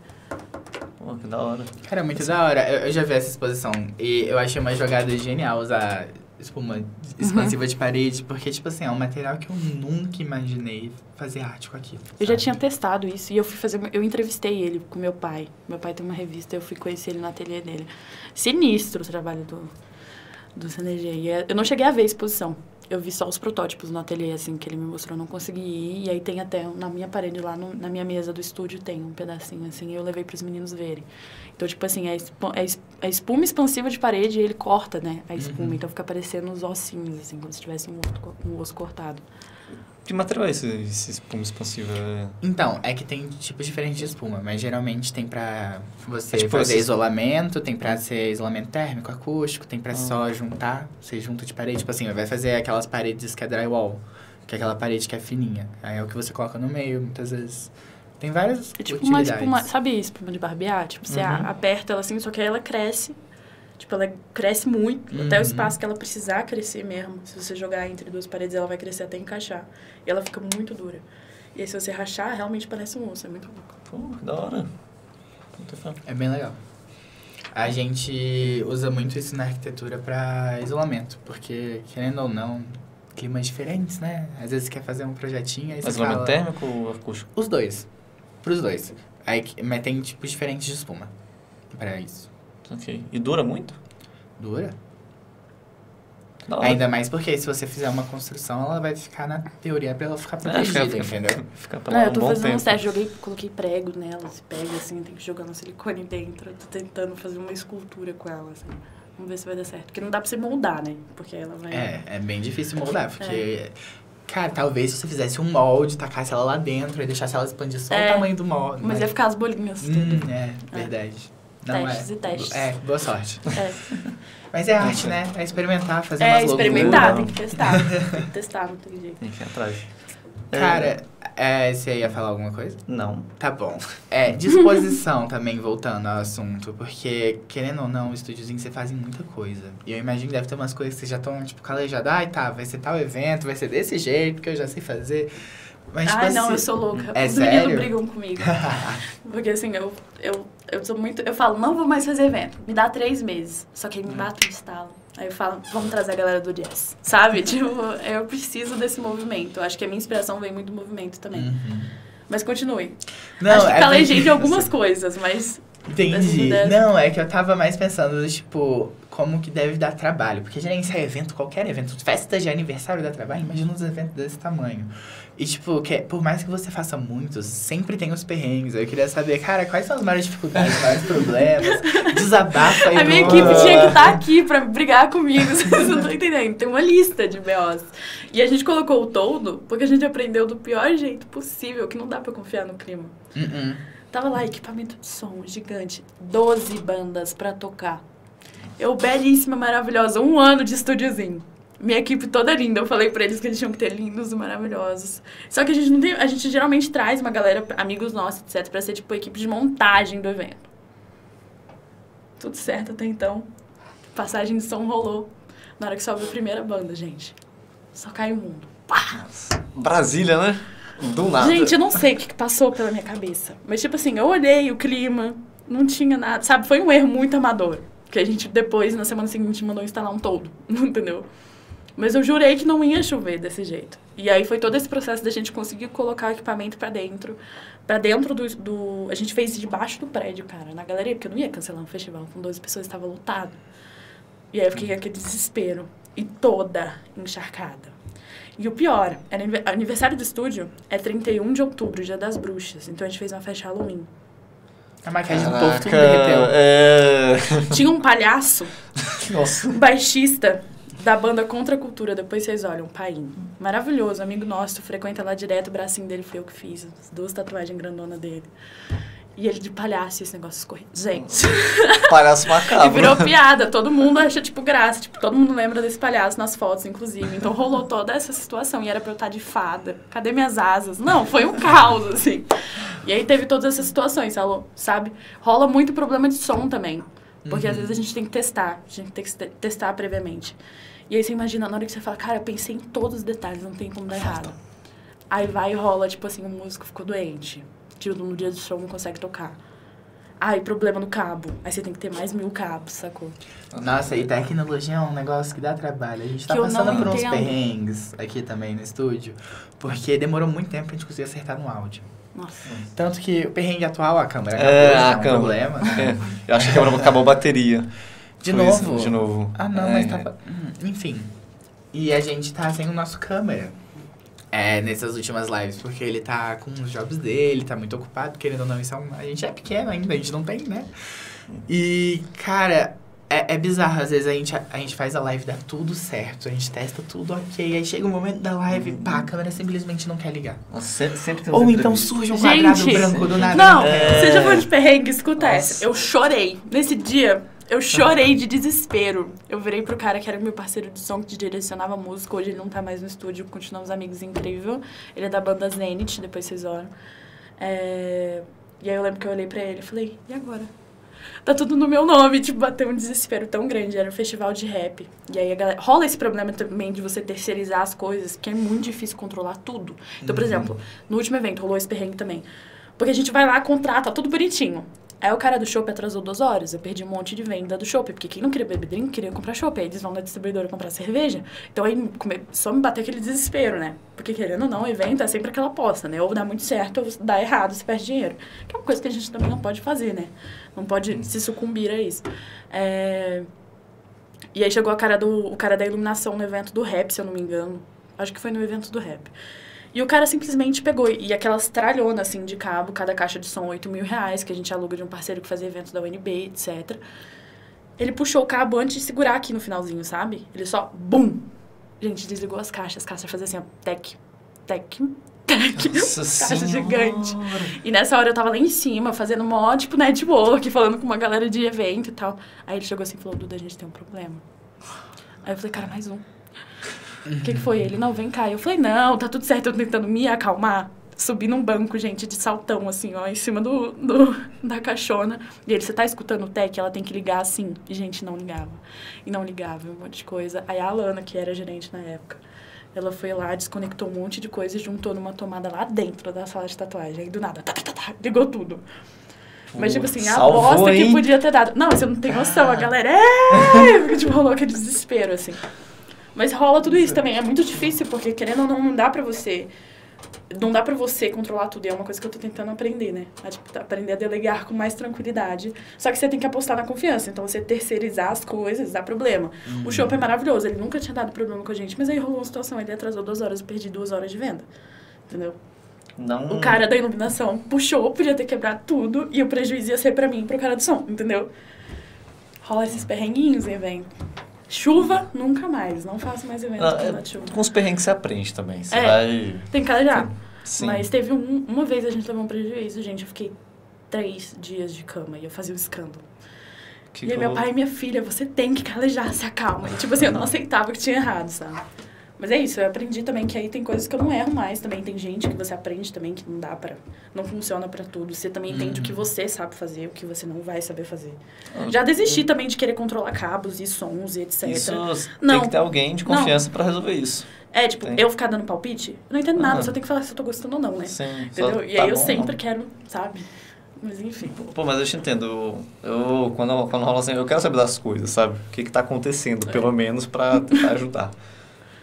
Pô, que da hora. Cara, muito da hora. Eu, eu já vi essa exposição e eu achei uma jogada genial usar espuma expansiva de parede, porque, tipo assim, é um material que eu nunca imaginei fazer arte com aquilo. Eu já tinha testado isso e eu fui fazer. Eu entrevistei ele com meu pai. Meu pai tem uma revista, eu fui conhecer ele no ateliê dele. Sinistro o trabalho do, do CNG. E é- eu não cheguei a ver a exposição. Eu vi só os protótipos no ateliê, assim, que ele me mostrou. Não consegui ir. E aí tem até na minha parede lá, no- na minha mesa do estúdio, tem um pedacinho, assim. E eu levei para os meninos verem. Então, tipo assim, é, é é espuma expansiva de parede e ele corta, né? A espuma. Uhum. Então fica parecendo os ossinhos, assim, como se tivesse um, um osso cortado. Que material é esse, esse espuma expansiva? Então, é que tem tipos diferentes de espuma, mas geralmente tem pra você É tipo fazer esses- isolamento, tem pra ser isolamento térmico, acústico, tem pra Ah. só juntar, você junta de parede. Tipo assim, vai fazer aquelas paredes que é drywall, que é aquela parede que é fininha. Aí é o que você coloca no meio, muitas vezes. Tem várias É tipo uma espuma, sabe espuma de barbear? Tipo, você Uhum. aperta ela assim, só que aí ela cresce. Tipo, ela cresce muito, até Uhum. o espaço que ela precisar crescer mesmo. Se você jogar entre duas paredes, ela vai crescer até encaixar. E ela fica muito dura. E aí, se você rachar, realmente parece um osso. É muito louco. Pô, que da hora. Fã. É bem legal. A gente usa muito isso na arquitetura pra isolamento, porque, querendo ou não, climas diferentes, né? Às vezes você quer fazer um projetinho, aí você Isolamento fala... térmico ou acústico? Os dois. Pros dois. Aí, mas tem tipos diferentes de espuma pra isso. Ok. E dura muito? Dura. Ainda mais porque se você fizer uma construção, ela vai ficar na teoria pra ela ficar É, protegida, fica, entendeu? fica, fica pra Não, lá eu um tô bom fazendo tempo. uns testes, joguei, coloquei prego nela, se pega assim, tem que jogar no silicone dentro. Eu tô tentando fazer uma escultura com ela, assim. Vamos ver se vai dar certo. Porque não dá pra você moldar, né? Porque ela vai. É, é bem difícil moldar, porque... Cara, talvez se você fizesse um molde, tacasse ela lá dentro e deixasse ela expandir só É, o tamanho do molde. Mas ia ficar as bolinhas, tudo. Hum, é, verdade. Não Testes é. e testes. É, boa sorte. É. Mas é arte, né? É experimentar, fazer É, umas experimentar, loucuras. tem que testar. tem que testar, não tem jeito. Tem que ir atrás. É, Cara, é, você ia falar alguma coisa? Não. Tá bom. É, disposição também, voltando ao assunto, porque, querendo ou não, o estúdiozinho você faz em muita coisa. E eu imagino que deve ter umas coisas que vocês já estão, tipo, calejadas. Ai, tá, vai ser tal evento, vai ser desse jeito, que eu já sei fazer. Mas, tipo Ai, não, eu assim- sou louca. É Os sério? meninos brigam comigo. Porque assim, eu, eu, eu sou muito. Eu falo, não vou mais fazer evento. Me dá três meses. Só que aí me Hum. bate um estalo. Aí eu falo, vamos trazer a galera do jazz, sabe? tipo, eu preciso desse movimento. Acho que a minha inspiração vem muito do movimento também. Uhum. Mas continue. Não, Acho que é calejei porque- de algumas coisas, mas Entendi. Não, é que eu tava mais pensando, tipo, como que deve dar trabalho. Porque gerenciar evento, qualquer evento, festa de aniversário dá trabalho, imagina uns eventos desse tamanho. E, tipo, que, por mais que você faça muitos, sempre tem os perrengues. Eu queria saber, cara, quais são as maiores dificuldades, os maiores problemas? Desabafa aí a minha equipe tinha que estar aqui pra brigar comigo, vocês não estão entendendo. Tem uma lista de BOs. E a gente colocou o todo porque a gente aprendeu do pior jeito possível, que não dá pra confiar no clima. Uh-uh. Tava lá, equipamento de som gigante, 12 bandas pra tocar. Eu, belíssima, maravilhosa, um ano de estúdiozinho. Minha equipe toda linda. Eu falei pra eles que eles tinham que ter lindos e maravilhosos. Só que a gente não tem. A gente geralmente traz uma galera, amigos nossos, etc., pra ser tipo a equipe de montagem do evento. Tudo certo até então. Passagem de som rolou. Na hora que sobe a primeira banda, gente. Só cai o mundo. Brasília, né? Do nada. Gente, eu não sei o que que passou pela minha cabeça. Mas, tipo assim, eu olhei o clima, não tinha nada. Sabe, foi um erro muito amador. Que a gente depois, na semana seguinte, mandou instalar um todo. Entendeu? Mas eu jurei que não ia chover desse jeito. E aí foi todo esse processo da gente conseguir colocar o equipamento pra dentro. Pra dentro do, do. A gente fez debaixo do prédio, cara, na galeria, porque eu não ia cancelar um festival com 12 pessoas, estava lotado. E aí eu fiquei com aquele desespero. E toda encharcada. E o pior, era anive- aniversário do estúdio é 31 de outubro, dia das bruxas. Então a gente fez uma festa Halloween. A maquiagem do povo tudo derreteu. é... Tinha um palhaço, Nossa. um baixista da banda Contra a Cultura, depois vocês olham, Paim. Maravilhoso, amigo nosso, frequenta lá direto, o bracinho dele foi eu que fiz, as duas tatuagens grandona dele. E ele de palhaço, e esse negócio escorreu. Gente, Palhaço e macabro. virou piada, todo mundo acha, tipo, graça. Tipo, todo mundo lembra desse palhaço nas fotos, inclusive. Então rolou toda essa situação, e era pra eu estar de fada. Cadê minhas asas? Não, foi um caos, assim. E aí teve todas essas situações, sabe? Rola muito problema de som também. Porque às vezes a gente tem que testar, a gente tem que te- testar previamente. E aí você imagina, na hora que você fala, cara, eu pensei em todos os detalhes, não tem como dar errado. Aí vai e rola, tipo assim, o músico ficou doente. Tipo, no dia do show não consegue tocar. Ai, problema no cabo. Aí você tem que ter mais mil cabos, sacou? Nossa, e tecnologia é um negócio que dá trabalho. A gente tá Que passando por uns perrengues aqui também no estúdio, porque demorou muito tempo pra gente conseguir acertar no áudio. Nossa. Tanto que o perrengue atual, a câmera É, acabou, a já é um câmera. problema. né? É, eu acho que acabou, acabou a bateria. De Foi novo? isso, de novo. Ah, não, É, mas tava... Hum, Enfim. E a gente tá sem o nosso câmera. É, nessas últimas lives, porque ele tá com os jobs dele, tá muito ocupado, querendo ou não, isso é um... a gente é pequeno ainda, a gente não tem, né? E, cara, é, é bizarro, às vezes a gente, a gente faz a live, dá tudo certo, a gente testa tudo ok, aí chega o momento da live, pá, a câmera simplesmente não quer ligar. Nossa, sempre, sempre tem Ou então surge um Gente, quadrado branco do nada. Não, tela. você já de perrengue, escuta Nossa. essa. Eu chorei. Nesse dia, eu chorei de desespero. Eu virei pro cara que era meu parceiro de som, que direcionava a música. Hoje ele não tá mais no estúdio, continuamos amigos incrível. Ele é da banda Zenith, depois vocês olham. É, E aí eu lembro que eu olhei pra ele e falei, e agora? Tá tudo no meu nome, tipo, bateu um desespero tão grande. Era um festival de rap. E aí a galera. Rola esse problema também de você terceirizar as coisas, que é muito difícil controlar tudo. Então, por Uhum. exemplo, no último evento rolou esse perrengue também. Porque a gente vai lá, contrata, tudo bonitinho. Aí o cara do shopping atrasou duas horas. Eu perdi um monte de venda do shopping. Porque quem não queria beber drink queria comprar shopping. Aí eles vão na distribuidora comprar cerveja. Então aí só me bateu aquele desespero, né? Porque querendo ou não, o evento é sempre aquela aposta, né? Ou dá muito certo ou dá errado, você perde dinheiro. Que é uma coisa que a gente também não pode fazer, né? Não pode se sucumbir a isso. É... E aí chegou a cara do, o cara da iluminação no evento do rap, se eu não me engano. Acho que foi no evento do rap. E o cara simplesmente pegou, e aquelas tralhonas, assim, de cabo, cada caixa de som, 8 mil reais, que a gente aluga de um parceiro que fazia eventos da UNB, etc. Ele puxou o cabo antes de segurar aqui no finalzinho, sabe? Ele só, bum! Gente, desligou as caixas, as caixas faziam assim, ó, tec, tec, tec. Nossa Caixa gigante. E nessa hora eu tava lá em cima, fazendo mó, tipo, network, falando com uma galera de evento e tal. Aí ele chegou assim e falou, Duda, a gente tem um problema. Aí eu falei, cara, mais um. O que, que foi? Ele, não, vem cá. Eu falei, não, tá tudo certo, eu tô tentando me acalmar. Subi num banco, gente, de saltão, assim, ó, em cima do, do- da caixona. E ele, você tá escutando o tech? Ela tem que ligar assim. E, gente, não ligava. E não ligava, um monte de coisa. Aí a Alana, que era gerente na época, ela foi lá, desconectou um monte de coisa e juntou numa tomada lá dentro da sala de tatuagem. Aí do nada, tá, tá, tá, tá, ligou tudo. Mas, tipo assim, a Salvou, bosta que podia ter dado. Não, você não tem noção. A galera é. Porque, tipo, rolou aquele desespero, assim. Mas rola tudo isso também. É muito difícil, porque querendo ou não, não dá pra você. Não dá pra você controlar tudo. E é uma coisa que eu tô tentando aprender, né? A, tipo, aprender a delegar com mais tranquilidade. Só que você tem que apostar na confiança. Então, você terceirizar as coisas dá problema. O show é maravilhoso. Ele nunca tinha dado problema com a gente. Mas aí rolou uma situação. Ele atrasou duas horas. Eu perdi duas horas de venda. Entendeu? Não. O cara da iluminação puxou, podia ter quebrado tudo, e o prejuízo ia ser pra mim e pro cara do som, entendeu? Rola esses perrenguinhos em evento. Chuva, nunca mais. Não faço mais evento Ah, com é, chuva. Com os perrengues você aprende também. Você É. vai. Tem que calejar. Sim. Mas teve um, uma vez a gente levou um prejuízo, gente. Eu fiquei três dias de cama e eu fazia um escândalo. Que e aí meu eu- pai e minha filha, você tem que calejar, se acalma. E, tipo assim, eu não aceitava que tinha errado, sabe? Mas é isso, eu aprendi também que aí tem coisas que eu não erro mais também. Tem gente que você aprende também que não dá pra. Não funciona pra tudo. Você também entende o que você sabe fazer, o que você não vai saber fazer. Já desisti também de querer controlar cabos e sons e etc. Isso Não. tem que ter alguém de confiança pra resolver isso. É, tipo, Tem. eu ficar dando palpite, eu não entendo nada, Aham. só tenho que falar se eu tô gostando ou não, né? Sim. Entendeu? E tá aí eu bom, sempre não. quero, sabe? Mas enfim. Pô, mas eu te entendo. Eu, quando, quando rola assim, eu quero saber das coisas, sabe? O que que tá acontecendo, pelo menos, pra tentar ajudar.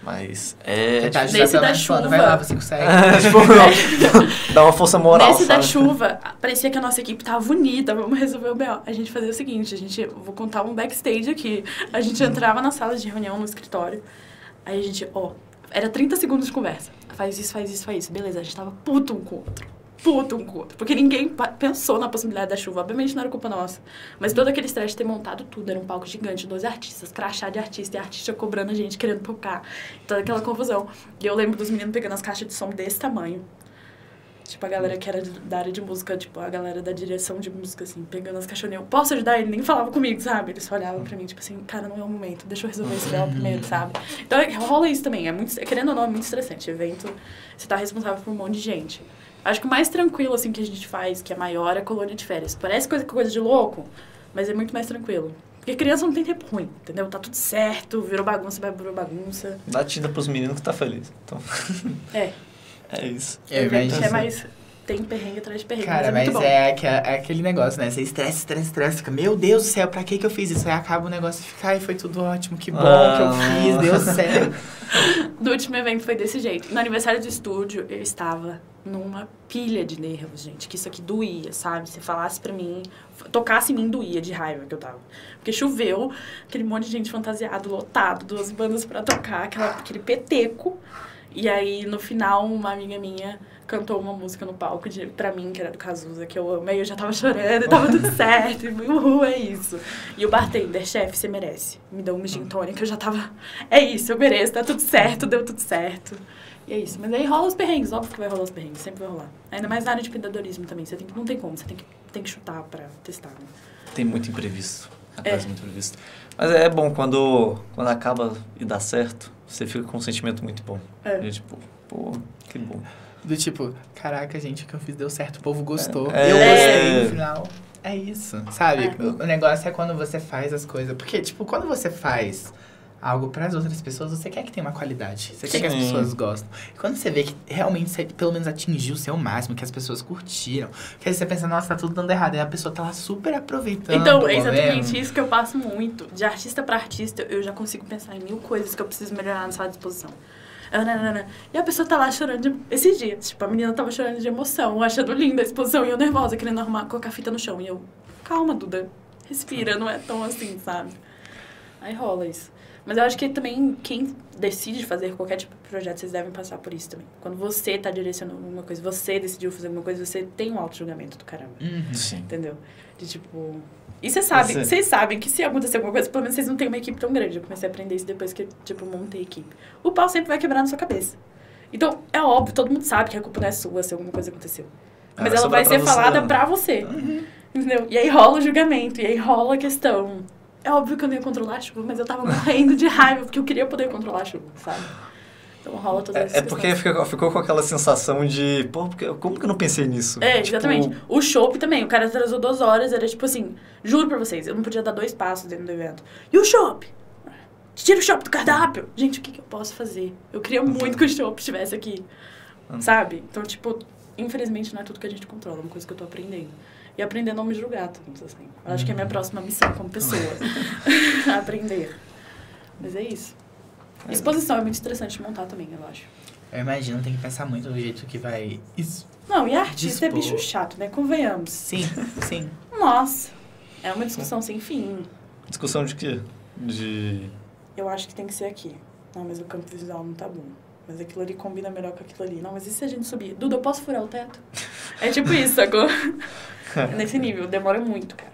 Mas é. Tentar tipo, ajudar Nesse da falando, chuva. Vai lá, você consegue. tipo, dá uma força moral, Nesse da sabe? chuva, parecia que a nossa equipe tava unida, vamos resolver o B.O. A gente fazia o seguinte, a gente, vou contar um backstage aqui. A gente entrava na sala de reunião, no escritório, aí a gente, ó, era 30 segundos de conversa. Faz isso, faz isso, faz isso. Beleza, a gente tava puto um com o outro. Puto um com o outro. Porque ninguém pensou na possibilidade da chuva. Obviamente não era culpa nossa. Mas todo aquele estresse de ter montado tudo. Era um palco gigante, 12 artistas, crachá de artista, e artista cobrando a gente, querendo tocar. Toda aquela confusão. E eu lembro dos meninos pegando as caixas de som desse tamanho. Tipo, a galera que era da área de música, tipo, a galera da direção de música, assim, pegando as caixoninhas. Posso ajudar? Ele nem falava comigo, sabe? Ele só olhava pra mim, tipo assim, cara, não é o momento, deixa eu resolver esse dela primeiro, sabe? Então, é- rola isso também. É muito, querendo ou não, é muito estressante. Evento, você tá responsável por um monte de gente. Acho que o mais tranquilo, assim, que a gente faz, que é maior, é a colônia de férias. Parece coisa, coisa de louco, mas é muito mais tranquilo. Porque criança não tem tempo ruim, entendeu? Tá tudo certo, virou bagunça, vai virou bagunça. Dá tinta pros meninos que tá feliz. Então, É, é isso. Evento imagino. é mais... Tem perrengue atrás de perrengue, Cara, mas é mas muito bom. é, aque- é aquele negócio, né? Você estressa, estressa, estressa, fica, meu Deus do céu, pra que que eu fiz isso? Aí acaba o negócio e fica, ai, foi tudo ótimo, que bom que eu Ah. fiz, deu certo. Do último evento foi desse jeito. No aniversário do estúdio, eu estava numa pilha de nervos, gente. Que isso aqui doía, sabe? Se falasse pra mim, tocasse em mim, doía de raiva que eu tava. Porque choveu, aquele monte de gente fantasiado, lotado, duas bandas pra tocar, aquela, aquele peteco. E aí, no final, uma amiga minha cantou uma música no palco de, pra mim, que era do Cazuza, que eu. Aí eu já tava chorando, tava tudo certo. E uhul, é isso. E o bartender, chefe, você merece. Me deu uma gin tônica, eu já tava... É isso, eu mereço, tá tudo certo, deu tudo certo. E é isso. Mas aí rola os perrengues, óbvio que vai rolar os perrengues, sempre vai rolar. Ainda mais na área de empreendedorismo também. Você tem que, não tem como, você tem que, tem que chutar pra testar, né? Tem muito imprevisto. É. Acontece muito imprevisto. Mas é bom quando, quando acaba e dá certo, você fica com um sentimento muito bom. É. De tipo, pô, que bom. Do tipo, caraca, gente, o que eu fiz deu certo, o povo gostou. É. Eu É. gostei no final. É isso, sabe? É. O, o negócio é quando você faz as coisas. Porque, tipo, quando você faz algo pras outras pessoas, você quer que tenha uma qualidade. Você quer que as Sim. pessoas gostem. E quando você vê que realmente você pelo menos atingiu o seu máximo, que as pessoas curtiram, que aí você pensa, nossa, tá tudo dando errado. E a pessoa tá lá super aproveitando. Então, é exatamente isso que eu passo muito. De artista pra artista, eu já consigo pensar em mil coisas que eu preciso melhorar na sala de exposição. Ah, não, não, não. E a pessoa tá lá chorando de... esses dias. Tipo, a menina tava chorando de emoção, achando linda a exposição, e eu nervosa, querendo arrumar, colocar a fita no chão. E eu, calma, Duda, respira, não é tão assim, sabe? Aí rola isso. Mas eu acho que também quem decide fazer qualquer tipo de projeto, vocês devem passar por isso também. Quando você tá direcionando alguma coisa, você decidiu fazer alguma coisa, você tem um auto-julgamento do caramba. Uhum. Sim. Entendeu? De tipo. E vocês sabem, Você- vocês sabem que se acontecer alguma coisa, pelo menos vocês não têm uma equipe tão grande. Eu comecei a aprender isso depois que, tipo, montei a equipe. O pau sempre vai quebrar na sua cabeça. Então, é óbvio, todo mundo sabe que a culpa não é sua se alguma coisa aconteceu. Ah, Mas ela sobrar vai pra ser você, falada né? pra você. Entendeu? E aí rola o julgamento, e aí rola a questão. É óbvio que eu não ia controlar a chuva, mas eu tava morrendo de raiva, porque eu queria poder controlar a chuva, sabe? Então rola todas essas É, é porque ficou, ficou com aquela sensação de, pô, como que eu não pensei nisso? É, Tipo, exatamente. O chopp também, o cara atrasou duas horas, era tipo assim, juro pra vocês, eu não podia dar dois passos dentro do evento. E o chopp? Tira o chopp do cardápio! Gente, o que, que eu posso fazer? Eu queria muito que o chopp estivesse aqui, Hum. sabe? Então, tipo, infelizmente não é tudo que a gente controla, é uma coisa que eu tô aprendendo. E aprender a não me julgar, tanto assim. Eu acho que é a minha próxima missão como pessoa. aprender. Mas é isso. Exposição é muito estressante de montar também, eu acho. Eu imagino, tem que pensar muito no jeito que vai. Isso. Não, e artista Dispor. é bicho chato, né? Convenhamos. Sim, sim. Nossa, é uma discussão sem fim. Discussão de quê? De. Eu acho que tem que ser aqui. Não, mas o campo visual não tá bom. Mas aquilo ali combina melhor com aquilo ali. Não, mas e se a gente subir? Duda, eu posso furar o teto? É tipo isso, sacou? Nesse nível, demora muito, cara.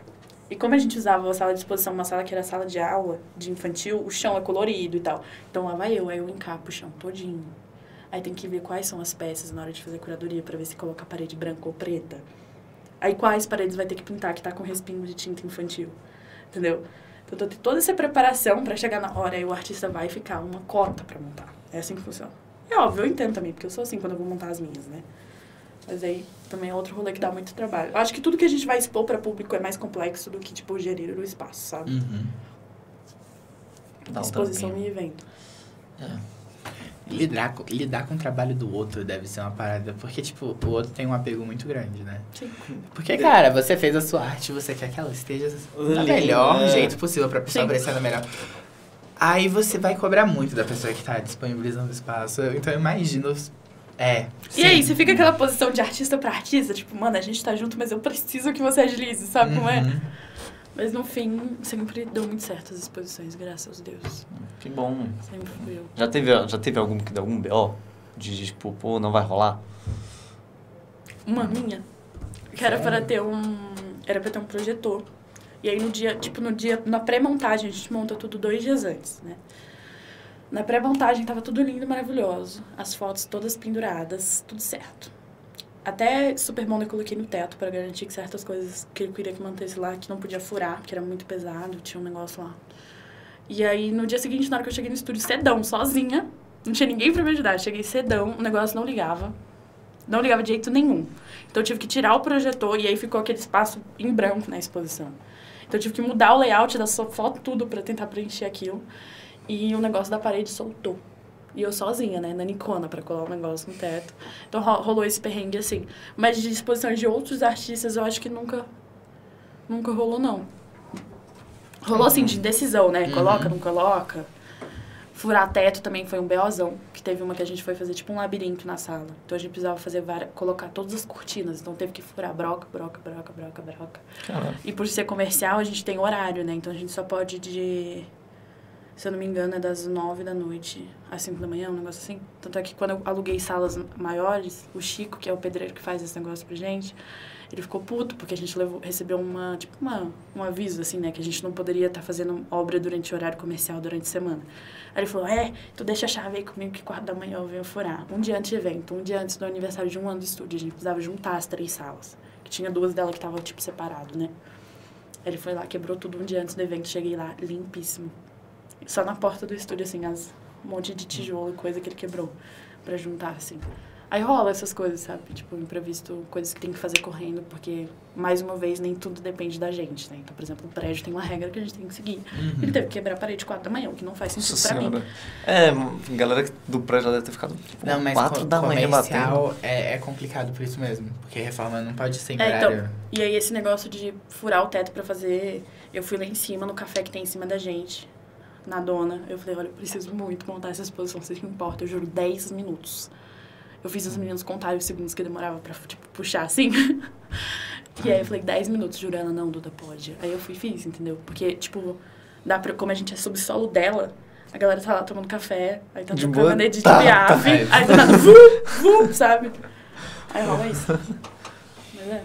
E como a gente usava a sala de exposição, uma sala que era sala de aula, de infantil, o chão é colorido e tal. Então lá vai eu, aí eu encapo o chão todinho. Aí tem que ver quais são as peças na hora de fazer curadoria pra ver se coloca a parede branca ou preta. Aí quais paredes vai ter que pintar que tá com respingo de tinta infantil. Entendeu? Então tenho toda essa preparação pra chegar na hora e o artista vai ficar uma cota pra montar. É assim que funciona. É óbvio, eu entendo também, porque eu sou assim quando eu vou montar as minhas, né? Mas aí também é outro rolê que dá muito trabalho. Eu acho que tudo que a gente vai expor pra público é mais complexo do que, tipo, gerir o espaço, sabe? Uhum. Dá um Exposição e evento. Lidar com, lidar com o trabalho do outro deve ser uma parada. Porque, tipo, o outro tem um apego muito grande, né? Sim. Porque, cara, você fez a sua arte, você quer que ela esteja do melhor é. jeito possível pra pessoa aparecer melhor. Aí você vai cobrar muito da pessoa que tá disponibilizando o espaço. Então eu imagino. É. E aí, sim. você fica aquela posição de artista pra artista, tipo, mano, a gente tá junto, mas eu preciso que você agilize, sabe como é? Uhum. Mas no fim, sempre deu muito certo as exposições, graças a Deus. Que bom. Sempre fui eu. Já teve, já teve algum que deu algum BO? De tipo, pô, não vai rolar? Uma minha, que era para ter um. Era pra ter um projetor. E aí no dia, tipo, no dia, na pré-montagem, a gente monta tudo dois dias antes, né? Na pré-montagem tava tudo lindo maravilhoso. As fotos todas penduradas, tudo certo. Até Super Bonder eu coloquei no teto para garantir que certas coisas que eu queria que mantesse lá, que não podia furar, porque era muito pesado, tinha um negócio lá. E aí, no dia seguinte, na hora que eu cheguei no estúdio cedão, sozinha, não tinha ninguém pra me ajudar. Cheguei cedão, o negócio não ligava. Não ligava de jeito nenhum. Então eu tive que tirar o projetor e aí ficou aquele espaço em branco na exposição. Então eu tive que mudar o layout da sua foto, tudo, pra tentar preencher aquilo. E o negócio da parede soltou. E eu sozinha, né, na Nikona, pra colar o negócio no teto. Então ro- rolou esse perrengue assim. Mas de exposições de outros artistas, eu acho que nunca. Nunca rolou, não. Rolou assim, de decisão, né? Coloca, Uhum. não coloca. Furar teto também foi um BOzão. Que teve uma que a gente foi fazer tipo um labirinto na sala. Então a gente precisava fazer várias, colocar todas as cortinas. Então teve que furar broca, broca, broca, broca, broca. Caramba. E por ser comercial, a gente tem horário, né? Então a gente só pode de. Se eu não me engano, é das nove da noite às cinco da manhã, um negócio assim. Tanto é que quando eu aluguei salas maiores, o Chico, que é o pedreiro que faz esse negócio pra gente, ele ficou puto, porque a gente levou, recebeu uma, tipo, uma, um aviso, assim, né? Que a gente não poderia estar fazendo obra durante o horário comercial, durante a semana. Aí ele falou, é, tu deixa a chave aí comigo que quatro da manhã eu venho furar. Um dia antes do evento, um dia antes do aniversário de um ano do estúdio, a gente precisava juntar as três salas. Que tinha duas delas que estavam, tipo, separado, né? Ele foi lá, quebrou tudo um dia antes do evento, cheguei lá, limpíssimo. Só na porta do estúdio, assim, as um monte de tijolo e coisa que ele quebrou pra juntar, assim. Aí rola essas coisas, sabe? Tipo, imprevisto, coisas que tem que fazer correndo, porque, mais uma vez, nem tudo depende da gente, né? Então, por exemplo, o prédio tem uma regra que a gente tem que seguir. Ele teve que quebrar a parede 4 da manhã, o que não faz sentido Nossa pra mim. senhora. É, galera do prédio já deve ter ficado tipo, Não, mas 4 co- da manhã batendo. é, é complicado por isso mesmo. Porque reforma não pode ser em É, então. E aí esse negócio de furar o teto pra fazer, eu fui lá em cima, no café que tem em cima da gente, na dona. Eu falei, olha, eu preciso muito montar essa exposição, vocês não importa, eu juro, 10 minutos. Eu fiz os meninos contarem os segundos que demorava pra, tipo, puxar assim. e aí eu falei, 10 minutos, jurando, não, Duda, pode. Aí eu fui e fiz, entendeu? Porque, tipo, dá pra, como a gente é subsolo dela, a galera tá lá tomando café, aí tá De tocando boa? a dedinho Tá, de piaf, tá. aí do nada, vu, vu, sabe? Aí rola isso. Mas é.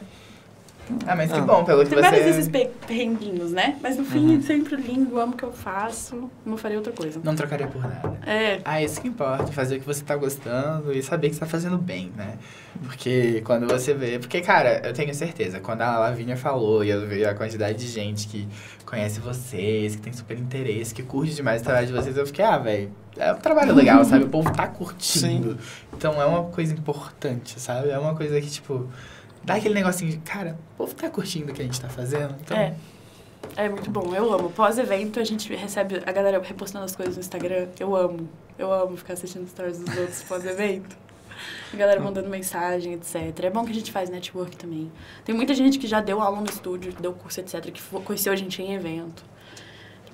Ah, mas que Ah. bom, pelo que Tem você... vários desses pe- perrenguinhos, né? Mas no fim, sempre lindo, amo o que eu faço, não faria outra coisa. Não trocaria por nada. É, Ah, isso que importa, fazer o que você tá gostando e saber que você tá fazendo bem, né? Porque quando você vê. Porque, cara, eu tenho certeza, quando a Lavínia falou e eu vi a quantidade de gente que conhece vocês, que tem super interesse, que curte demais o trabalho de vocês, eu fiquei, ah, velho, é um trabalho legal, sabe? O povo tá curtindo. Então é uma coisa importante, sabe? É uma coisa que, tipo, dá aquele negocinho de, cara, o povo tá curtindo o que a gente tá fazendo. Então, é. É muito bom, eu amo. Pós-evento, a gente recebe a galera repostando as coisas no Instagram. Eu amo. Eu amo ficar assistindo stories dos outros pós-evento. A galera mandando mensagem, etc. É bom que a gente faz network também. Tem muita gente que já deu aula no estúdio, deu curso, etc., que conheceu a gente em evento.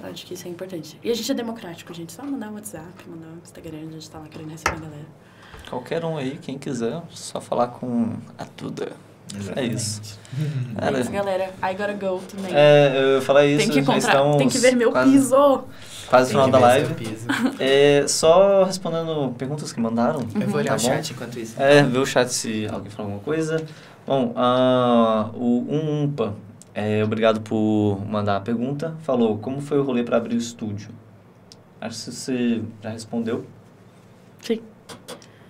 Eu acho que isso é importante. E a gente é democrático, gente. Só mandar um WhatsApp, mandar um Instagram, a gente tá lá querendo receber a galera. Qualquer um aí, quem quiser, só falar com a Tuda. É isso. É isso, galera. I gotta go também. é, eu ia falar isso, tem, que já comprar, estamos tem que ver meu quase, piso. Quase no final da live. É, só respondendo perguntas que mandaram. Eu vou olhar Tá o chat enquanto isso. É, ver o chat se alguém falou alguma coisa. Bom, ah, o Umpa, é, obrigado por mandar a pergunta. Falou, como foi o rolê para abrir o estúdio? Acho que você já respondeu. Sim.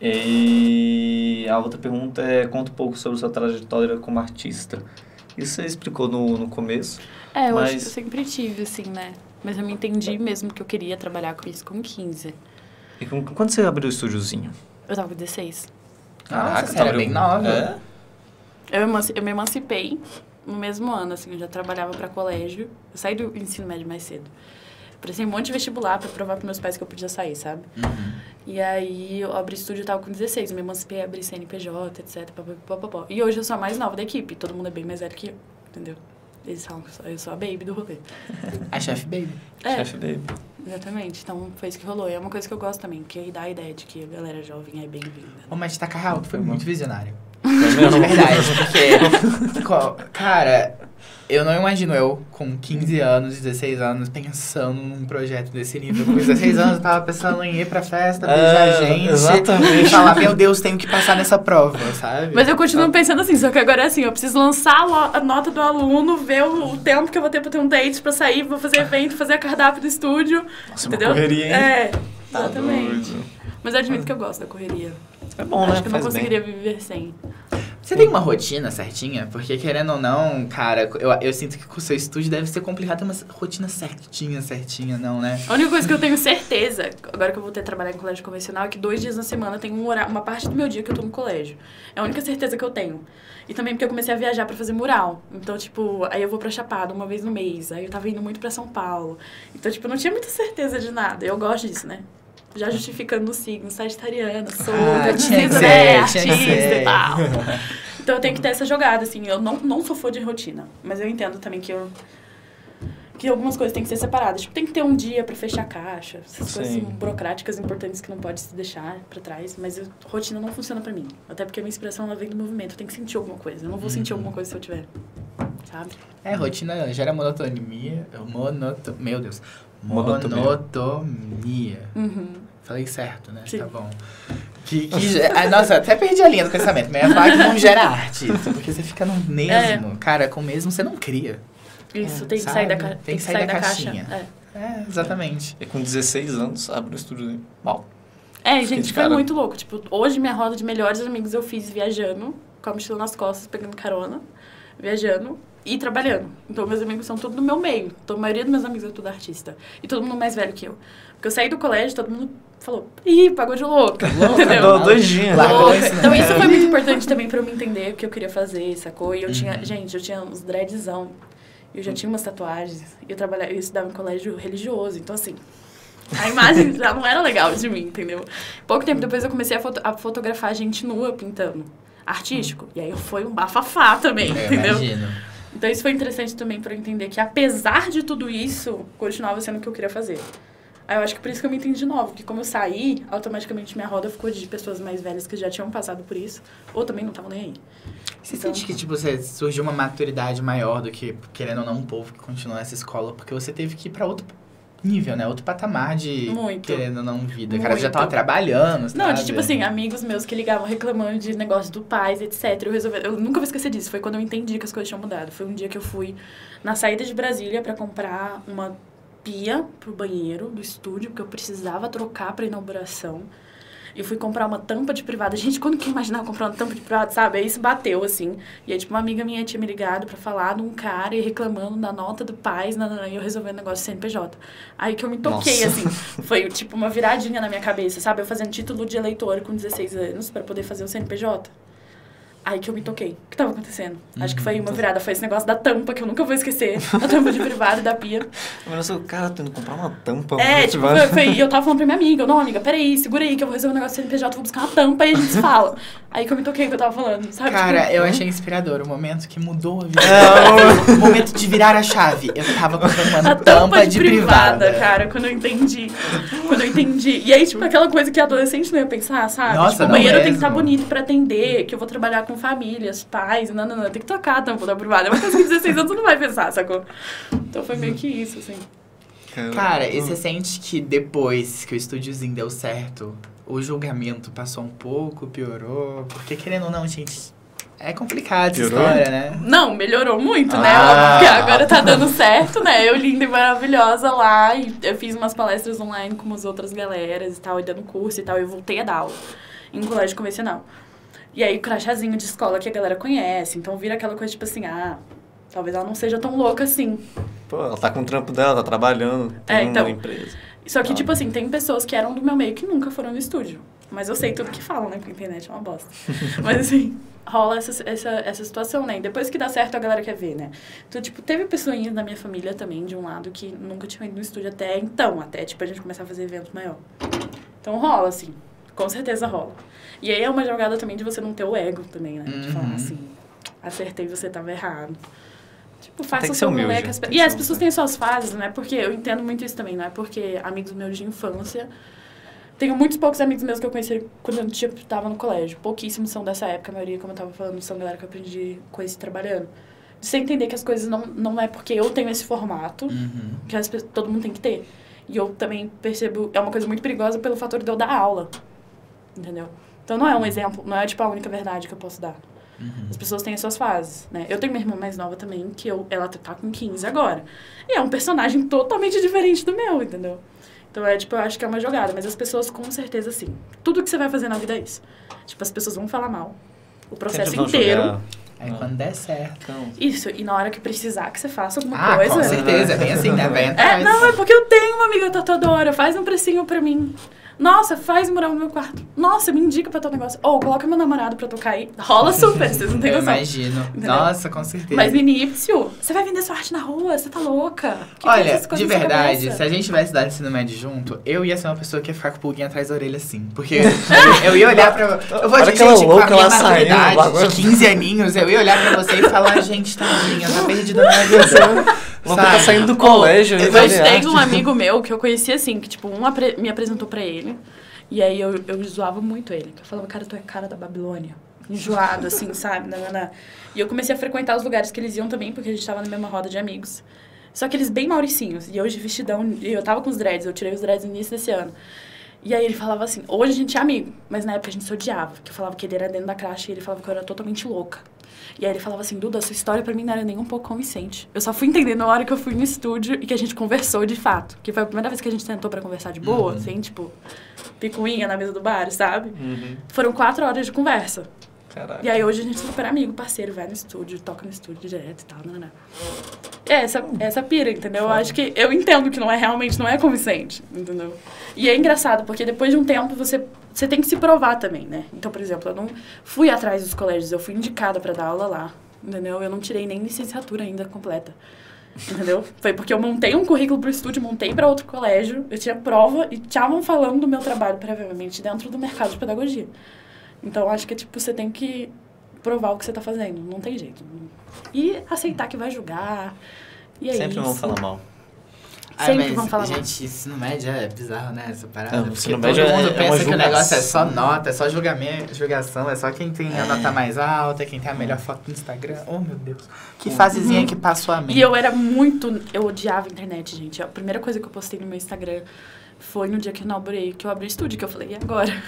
E a outra pergunta é, conta um pouco sobre sua trajetória como artista. Isso você explicou no, no começo. É, eu acho Mas- que eu sempre tive, assim, né? Mas eu me entendi mesmo que eu queria trabalhar com isso com 15. E com, quando você abriu o estúdiozinho? Eu tava com 16. Nossa, você era abriu- bem nova. É? Eu, emanci- eu me emancipei no mesmo ano, assim, eu já trabalhava pra colégio. Eu saí do ensino médio mais cedo. Prestei um monte de vestibular pra provar pros meus pais que eu podia sair, sabe? Uhum. E aí eu abri estúdio, eu tava com 16, me emancipei, abri CNPJ, etc. Papapá. E hoje eu sou a mais nova da equipe, todo mundo é bem mais velho que eu, entendeu? Eles falam que eu sou- eu sou a baby do rolê. A Chef Baby. É, Chefe baby. exatamente. Então foi isso que rolou. E é uma coisa que eu gosto também, que dá a ideia de que a galera jovem é bem-vinda. Ô, mas real, tu foi muito visionário. É De verdade, porque... Cara, eu não imagino eu, com 15 anos, 16 anos, pensando num projeto desse nível. Com 16 anos, eu tava pensando em ir pra festa, beijar É, gente. exatamente. E falar, meu Deus, tenho que passar nessa prova, sabe? Mas eu continuo pensando assim, só que agora é assim, eu preciso lançar a nota do aluno, ver o, o tempo que eu vou ter pra ter um date, pra sair, vou fazer evento, fazer a cardápio do estúdio. Nossa, uma entendeu? correria, hein? É, Tá exatamente. doido. Mas eu admito que eu gosto da correria. É bom, Acho né? que eu não Faz conseguiria bem. viver sem. Você tem uma rotina certinha? Porque querendo ou não, cara, eu, eu sinto que com o seu estúdio deve ser complicado ter uma rotina certinha, certinha, não, né? A única coisa que eu tenho certeza, agora que eu vou ter que trabalhar em colégio convencional, é que dois dias na semana tem um horário, uma parte do meu dia que eu tô no colégio. É a única certeza que eu tenho. E também porque eu comecei a viajar pra fazer mural. Então, tipo, aí eu vou pra Chapada uma vez no mês. Aí eu tava indo muito pra São Paulo. Então, tipo, eu não tinha muita certeza de nada. Eu gosto disso, né? Já justificando no signo, sagitariana, sou, Ah, preciso, né, artista e tal. Então eu tenho que ter essa jogada, assim. Eu não, não sou fã de rotina, mas eu entendo também que eu. Que algumas coisas têm que ser separadas. Tipo, tem que ter um dia pra fechar a caixa. Essas coisas Sim. assim, burocráticas importantes que não pode se deixar pra trás. Mas eu- rotina não funciona pra mim. Até porque a minha inspiração ela vem do movimento. Eu tenho que sentir alguma coisa. Eu não vou sentir alguma coisa se eu tiver. Sabe? É, rotina gera monotonia. Monoto, meu Deus. Monotonia. Monotonia. Uhum. Falei certo, né? Sim. Tá bom. Que, que, ah, nossa, até perdi a linha do pensamento. Mas falar que não gera arte. isso, Porque você fica no mesmo. Cara, com o mesmo você não cria. Isso, É, tem que sabe? sair da, ca... tem que sair da, caixa. caixinha. É. É, exatamente. E com 16 anos, abre o estúdio. Uau. É, Fiquei gente, foi cara. muito louco. Tipo, hoje minha roda de melhores amigos eu fiz viajando, com a mochila nas costas, pegando carona, viajando e trabalhando. Então, meus amigos são tudo do meu meio. Então, a maioria dos meus amigos é tudo artista. E todo mundo mais velho que eu. Porque eu saí do colégio, todo mundo falou, ih, pagou de louca. Entendeu? Do- Doidinha. Largou Louca. isso, né? Então, isso foi muito importante também pra eu me entender o que eu queria fazer, sacou? E eu Uhum. tinha, gente, eu tinha uns dreadzão. Eu já tinha umas tatuagens. E eu trabalhava, eu estudava em colégio religioso. Então, assim, a imagem já não era legal de mim, entendeu? Pouco tempo depois eu comecei a, foto- a fotografar gente nua pintando. Artístico. E aí foi um bafafá também, Eu entendeu? imagino. Então isso foi interessante também pra eu entender que apesar de tudo isso, continuava sendo o que eu queria fazer. Aí eu acho que por isso que eu me entendi de novo, porque como eu saí, automaticamente minha roda ficou de pessoas mais velhas que já tinham passado por isso, ou também não estavam nem aí. Você Então- sente que, tipo, você surgiu uma maturidade maior do que, querendo ou não, um povo que continua nessa escola, porque você teve que ir pra outro nível, né? Outro patamar de, Muito. querendo não, vida. Cara, você já Muito. tava trabalhando, Não, de tipo assim, amigos meus que ligavam reclamando de negócio do pais, etc. Eu resolvi. Eu nunca vou esquecer disso. Foi quando eu entendi que as coisas tinham mudado. Foi um dia que eu fui na saída de Brasília pra comprar uma pia pro banheiro do estúdio, porque eu precisava trocar pra inauguração. E fui comprar uma tampa de privada. Gente, quando que eu imaginava comprar uma tampa de privada, sabe? Aí isso bateu, assim. E aí, tipo, uma amiga minha tinha me ligado pra falar de um cara e reclamando da nota do pais, na, e eu resolvendo o negócio do CNPJ. Aí que eu me toquei, Nossa. assim. Foi, tipo, uma viradinha na minha cabeça, sabe? Eu fazendo título de eleitor com 16 anos pra poder fazer o CNPJ. Aí que eu me toquei. O que tava acontecendo? Acho que foi uma virada. Foi esse negócio da tampa, que eu nunca vou esquecer. A tampa de privado e da pia. Mas eu sou, cara, tô indo comprar uma tampa. É, tipo, vale. foi, foi- e eu tava falando pra minha amiga, eu, não, amiga, peraí, segura aí que eu vou resolver um negócio do CNPJ, vou buscar uma tampa e a gente se fala. aí que eu me toquei o que eu tava falando, sabe? Cara, Tipo, eu achei inspirador o momento que mudou a vida. É, o momento de virar a chave. Eu tava comprando uma a tampa, de, privada. cara, quando eu entendi. Quando eu entendi. E aí, tipo, aquela coisa que adolescente não ia pensar, sabe? Nossa, tipo, o não banheiro tem que mesmo. estar bonito pra atender, que eu vou trabalhar com famílias, pais, não, não, não, tem que tocar a tampa da privada. É uma coisa que 16 anos você não vai pensar, sacou? Então foi meio que isso, assim. Cara, e você sente que depois que o estúdiozinho deu certo, o julgamento passou um pouco, piorou? Porque querendo ou não, gente, é complicado essa Piorou? história, né? Não, melhorou muito, né? Ah. Porque agora tá dando certo, né? Eu linda e maravilhosa lá. E eu fiz umas palestras online com as outras galeras e tal, e dando curso e tal. E eu voltei a dar aula em colégio convencional. E aí, o crachazinho de escola que a galera conhece. Então, vira aquela coisa tipo assim, ah, talvez ela não seja tão louca assim. Pô, ela tá com o trampo dela, tá trabalhando, tem É, então. uma empresa. Só que, Ah. tipo assim, tem pessoas que eram do meu meio que nunca foram no estúdio. Mas eu sei tudo que falam, né? Porque a internet é uma bosta. Mas assim, rola essa, essa, essa situação, né? E depois que dá certo, a galera quer ver, né? Então, tipo, teve pessoinhas da minha família também, de um lado, que nunca tinham ido no estúdio até então. Até, tipo, a gente começar a fazer evento maior. Então rola, assim. Com certeza rola. E aí é uma jogada também de você não ter o ego também, né? De falar Uhum. assim, acertei, você tava errado. Tipo, faça o seu ser humilde, rolê. que as E as pessoas têm suas fases, né? Porque eu entendo muito isso também, não é porque amigos meus de infância. Tenho muitos poucos amigos meus que eu conheci quando eu tipo, tava no colégio. Pouquíssimos são dessa época, a maioria, como eu tava falando, são galera que eu aprendi conheci trabalhando. De você entender que as coisas não, não é porque eu tenho esse formato Uhum. que as todo mundo tem que ter. E eu também percebo, é uma coisa muito perigosa pelo fator de eu dar aula. Entendeu? Então não é um exemplo, não é tipo a única verdade que eu posso dar. Uhum. As pessoas têm as suas fases, né? Eu tenho minha irmã mais nova também, que eu, ela tá com 15 agora. E é um personagem totalmente diferente do meu, entendeu? Então é tipo, eu acho que é uma jogada, mas as pessoas com certeza sim. Tudo que você vai fazer na vida é isso. Tipo, as pessoas vão falar mal. O processo inteiro. jogar. Aí quando der certo. Então, Isso, e na hora que precisar que você faça alguma Ah, coisa. com certeza, é bem assim, né? Vai É, não, é porque eu tenho uma amiga tatuadora, faz um precinho pra mim. Nossa, faz mural no meu quarto. Nossa, me indica pra tal negócio. Ou coloca meu namorado pra tocar aí. Rola super, vocês não têm Eu noção. imagino. Entendeu? Nossa, com certeza. Mas no início, você vai vender sua arte na rua, você tá louca. Que Olha, de verdade, se a gente tivesse estudado ensino médio junto, eu ia ser uma pessoa que ia ficar com o pulguinho atrás da orelha assim. Porque eu, ia olhar pra. Eu vou Olha gente, aquela com a louca minha maturidade de 15 aninhos, eu ia olhar pra você e falar, gente, tadinha, tá perdida na minha vida. Louca tá saindo do colégio. Eu né, fazer tenho arte. um amigo meu que eu conheci assim, que tipo, um apre- me apresentou pra ele. E aí eu, eu zoava muito ele. Eu falava, cara, tu é cara da Babilônia. Enjoado, assim, sabe? Não. E eu comecei a frequentar os lugares que eles iam também, porque a gente tava na mesma roda de amigos. Só que eles bem mauricinhos. E hoje vestidão. E eu tava com os dreads, eu tirei os dreads no início desse ano. E aí ele falava assim, hoje a gente é amigo, mas na época a gente se odiava. Que eu falava que ele era dentro da caixa e ele falava que eu era totalmente louca. E aí ele falava assim, Duda, sua história pra mim não era nem um pouco convincente. Eu só fui entender na hora que eu fui no estúdio e que a gente conversou de fato. Que foi a primeira vez que a gente tentou pra conversar de boa, Uhum. sem, tipo, picuinha na mesa do bar, sabe? Uhum. Foram quatro horas de conversa. Caraca. E aí hoje a gente é super amigo, parceiro, vai no estúdio, toca no estúdio direto e tal, não, não. É essa, essa pira, entendeu? Eu acho que eu entendo que não é realmente, não é convincente, entendeu? E é engraçado, porque depois de um tempo você, você tem que se provar também, né? Então, por exemplo, eu não fui atrás dos colégios, eu fui indicada pra dar aula lá, entendeu? Eu não tirei nem licenciatura ainda completa. Entendeu? Foi porque eu montei um currículo pro estúdio, montei pra outro colégio, eu tinha prova e estavam falando do meu trabalho previamente dentro do mercado de pedagogia. Então, acho que, tipo, você tem que provar o que você tá fazendo. Não tem jeito. E aceitar que vai julgar. E é Sempre isso. vão falar mal. Sempre mas, vão falar mal. Gente, ensino médio é bizarro, né? Essa parada. É, o porque ensino todo médio é- mundo é pensa que o negócio é só nota, é só julgamento, julgação, é só quem tem a É. nota mais alta, quem tem a melhor foto no Instagram. Oh, meu Deus. Que fasezinha que passou a mente. E eu era muito. Eu odiava a internet, gente. A primeira coisa que eu postei no meu Instagram foi no dia que eu inaugurei, que eu abri o estúdio, que eu falei, e agora?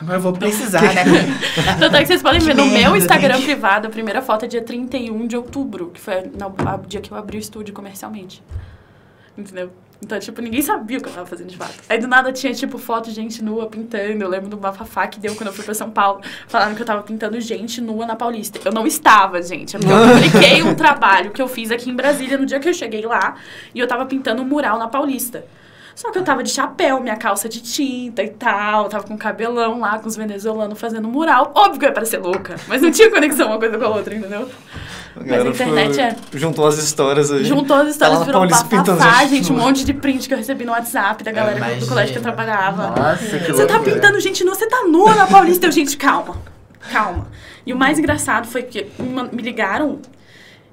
Agora eu vou precisar, né? Tanto é que vocês podem ver Que no meu Instagram gente. privado, a primeira foto é dia 31 de outubro, que foi o dia que eu abri o estúdio comercialmente. Entendeu? Então, tipo, ninguém sabia o que eu tava fazendo de fato. Aí do nada tinha, tipo, foto de gente nua pintando. Eu lembro do bafafá que deu quando eu fui pra São Paulo. Falaram que eu tava pintando gente nua na Paulista. Eu não estava, gente. É porque eu publiquei um trabalho que eu fiz aqui em Brasília no dia que eu cheguei lá. E eu tava pintando um mural na Paulista. Só que eu tava de chapéu, minha calça de tinta e tal, tava com cabelão lá, com os venezuelanos fazendo mural. Óbvio que eu ia parecer louca, mas não tinha conexão uma coisa com a outra, entendeu? Mas a internet foi, é. Juntou as histórias aí. Juntou as histórias, Tá na virou um pintando bafafá, gente. Um monte de print que eu recebi no WhatsApp da galera do colégio que eu trabalhava. Nossa, que Você tá pintando gente nua, você tá nua na Paulista. Eu, gente, calma, calma. E o mais engraçado foi que uma- me ligaram,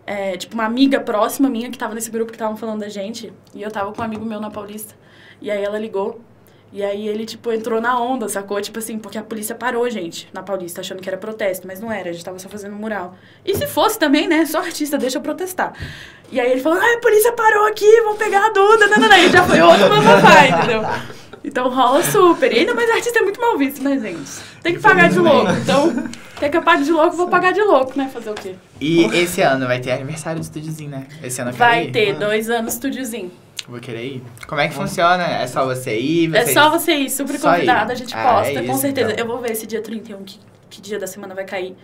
é, tipo, uma amiga próxima minha que tava nesse grupo que estavam falando da gente. E eu tava com um amigo meu na Paulista. E aí ela ligou. E aí ele, tipo, entrou na onda, sacou? Tipo assim, porque a polícia parou, gente, na Paulista, achando que era protesto, mas não era, a gente tava só fazendo mural. E se fosse também, né? Sou artista, deixa eu protestar. E aí ele falou, ai, a polícia parou aqui, vão pegar a Duda, não, não, não. E já foi outro mamãe, entendeu? Então rola super. E ainda mais artista é muito mal visto, né, gente? Tem que pagar de louco. Então, quer que eu pague de louco, vou pagar de louco, né? Fazer o quê? E esse ano vai ter aniversário do estúdiozinho, né? Esse ano Vai ir. ter dois anos estúdiozinho. Vou querer ir. Como é que funciona? É só você ir? É vocês- só você ir, super Só ir. convidada, a gente Ah, posta, é com isso, certeza. então. Eu vou ver esse dia 31, que, que dia da semana vai cair.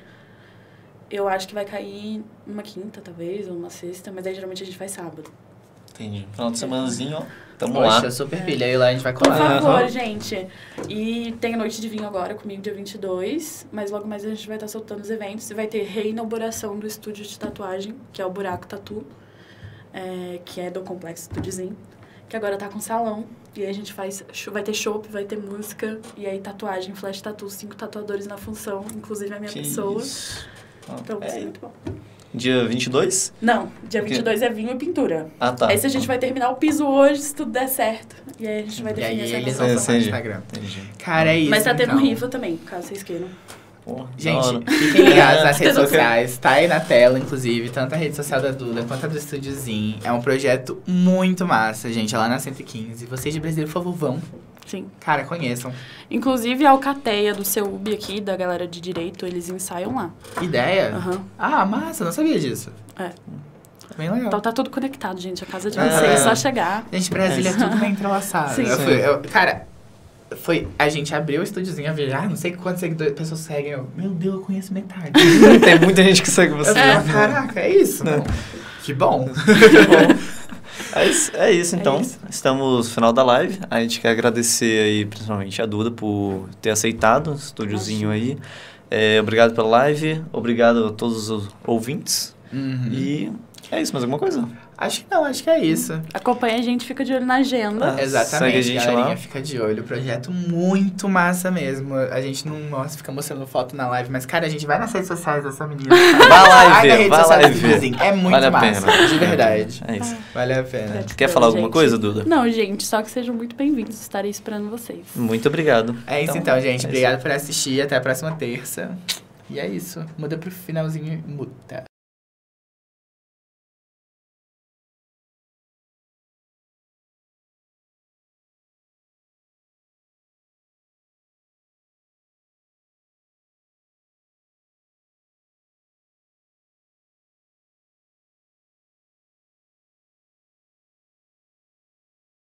Eu acho que vai cair uma quinta, talvez, ou uma sexta, mas aí geralmente a gente faz sábado. Entendi. Final de semanazinho, ó. Tamo Poxa, lá. super pilha. Aí lá a gente vai Por colar. favor, Aham. gente. E tem a noite de vinho agora comigo, dia 22. Mas logo mais a gente vai estar soltando os eventos. E vai ter reinauguração do estúdio de tatuagem, que é o Buraco Tatu. É, que é do Complexo Estúdiozinho. Que agora tá com salão. E aí a gente faz... show- Vai ter chopp, vai ter música. E aí tatuagem, flash tatu. Cinco tatuadores na função, inclusive a minha Que pessoa. isso. Então é, ser muito bom. Dia 22? Não, dia O quê? 22 é vinho e pintura. Ah, tá. Esse a gente vai terminar o piso hoje, se tudo der certo. E aí a gente vai E definir aí essa eles vão É, no. Instagram. Entendi. Cara, é isso. Mas tá tendo então. rifa também, caso vocês queiram. Porra, Gente, fiquem ligados nas redes sociais. Tá aí na tela, inclusive, tanto a rede social da Duda quanto a do Estúdiozinho. É um projeto muito massa, gente. É lá na 115. Vocês de Brasília, por favor, vão. Sim. Cara, conheçam. Inclusive a Alcateia do seu UB aqui, da galera de direito, eles ensaiam lá. Ideia? Aham. Ah, massa, não sabia disso. É. Bem legal. Então tá tudo conectado, gente. A casa de Ah. vocês, é só chegar. Gente, Brasília é tudo bem entrelaçado. Sim. Eu fui- eu- cara, foi. A gente abriu o estúdiozinho, eu vi, ah, não sei quantas seguidores- pessoas seguem. Eu, meu Deus, eu conheço metade. Tem muita gente que segue você. Ah, caraca, é isso? Né? Não. Que bom. É isso, é isso, então. É isso. Estamos no final da live. A gente quer agradecer aí, principalmente a Duda, por ter aceitado o estúdiozinho aí. É, obrigado pela live, obrigado a todos os ouvintes. Uhum. E é isso, mais alguma coisa? Acho que não, acho que é isso. Acompanha a gente, fica de olho na agenda. Ah, Exatamente, segue a gente galerinha, lá. fica de olho. Projeto muito massa mesmo. A gente não nossa, fica mostrando foto na live, mas, cara, a gente vai nas redes sociais dessa menina. Vai lá e vê, rede vai lá e vê. É muito Vale a massa, pena. de verdade. É isso. Vale a pena. Gratidão, Quer falar alguma gente. coisa, Duda? Não, gente, só que sejam muito bem-vindos. Estarei esperando vocês. Muito obrigado. É isso então, é gente. isso. Obrigado por assistir. Até a próxima terça. E é isso. Muda pro finalzinho e muta.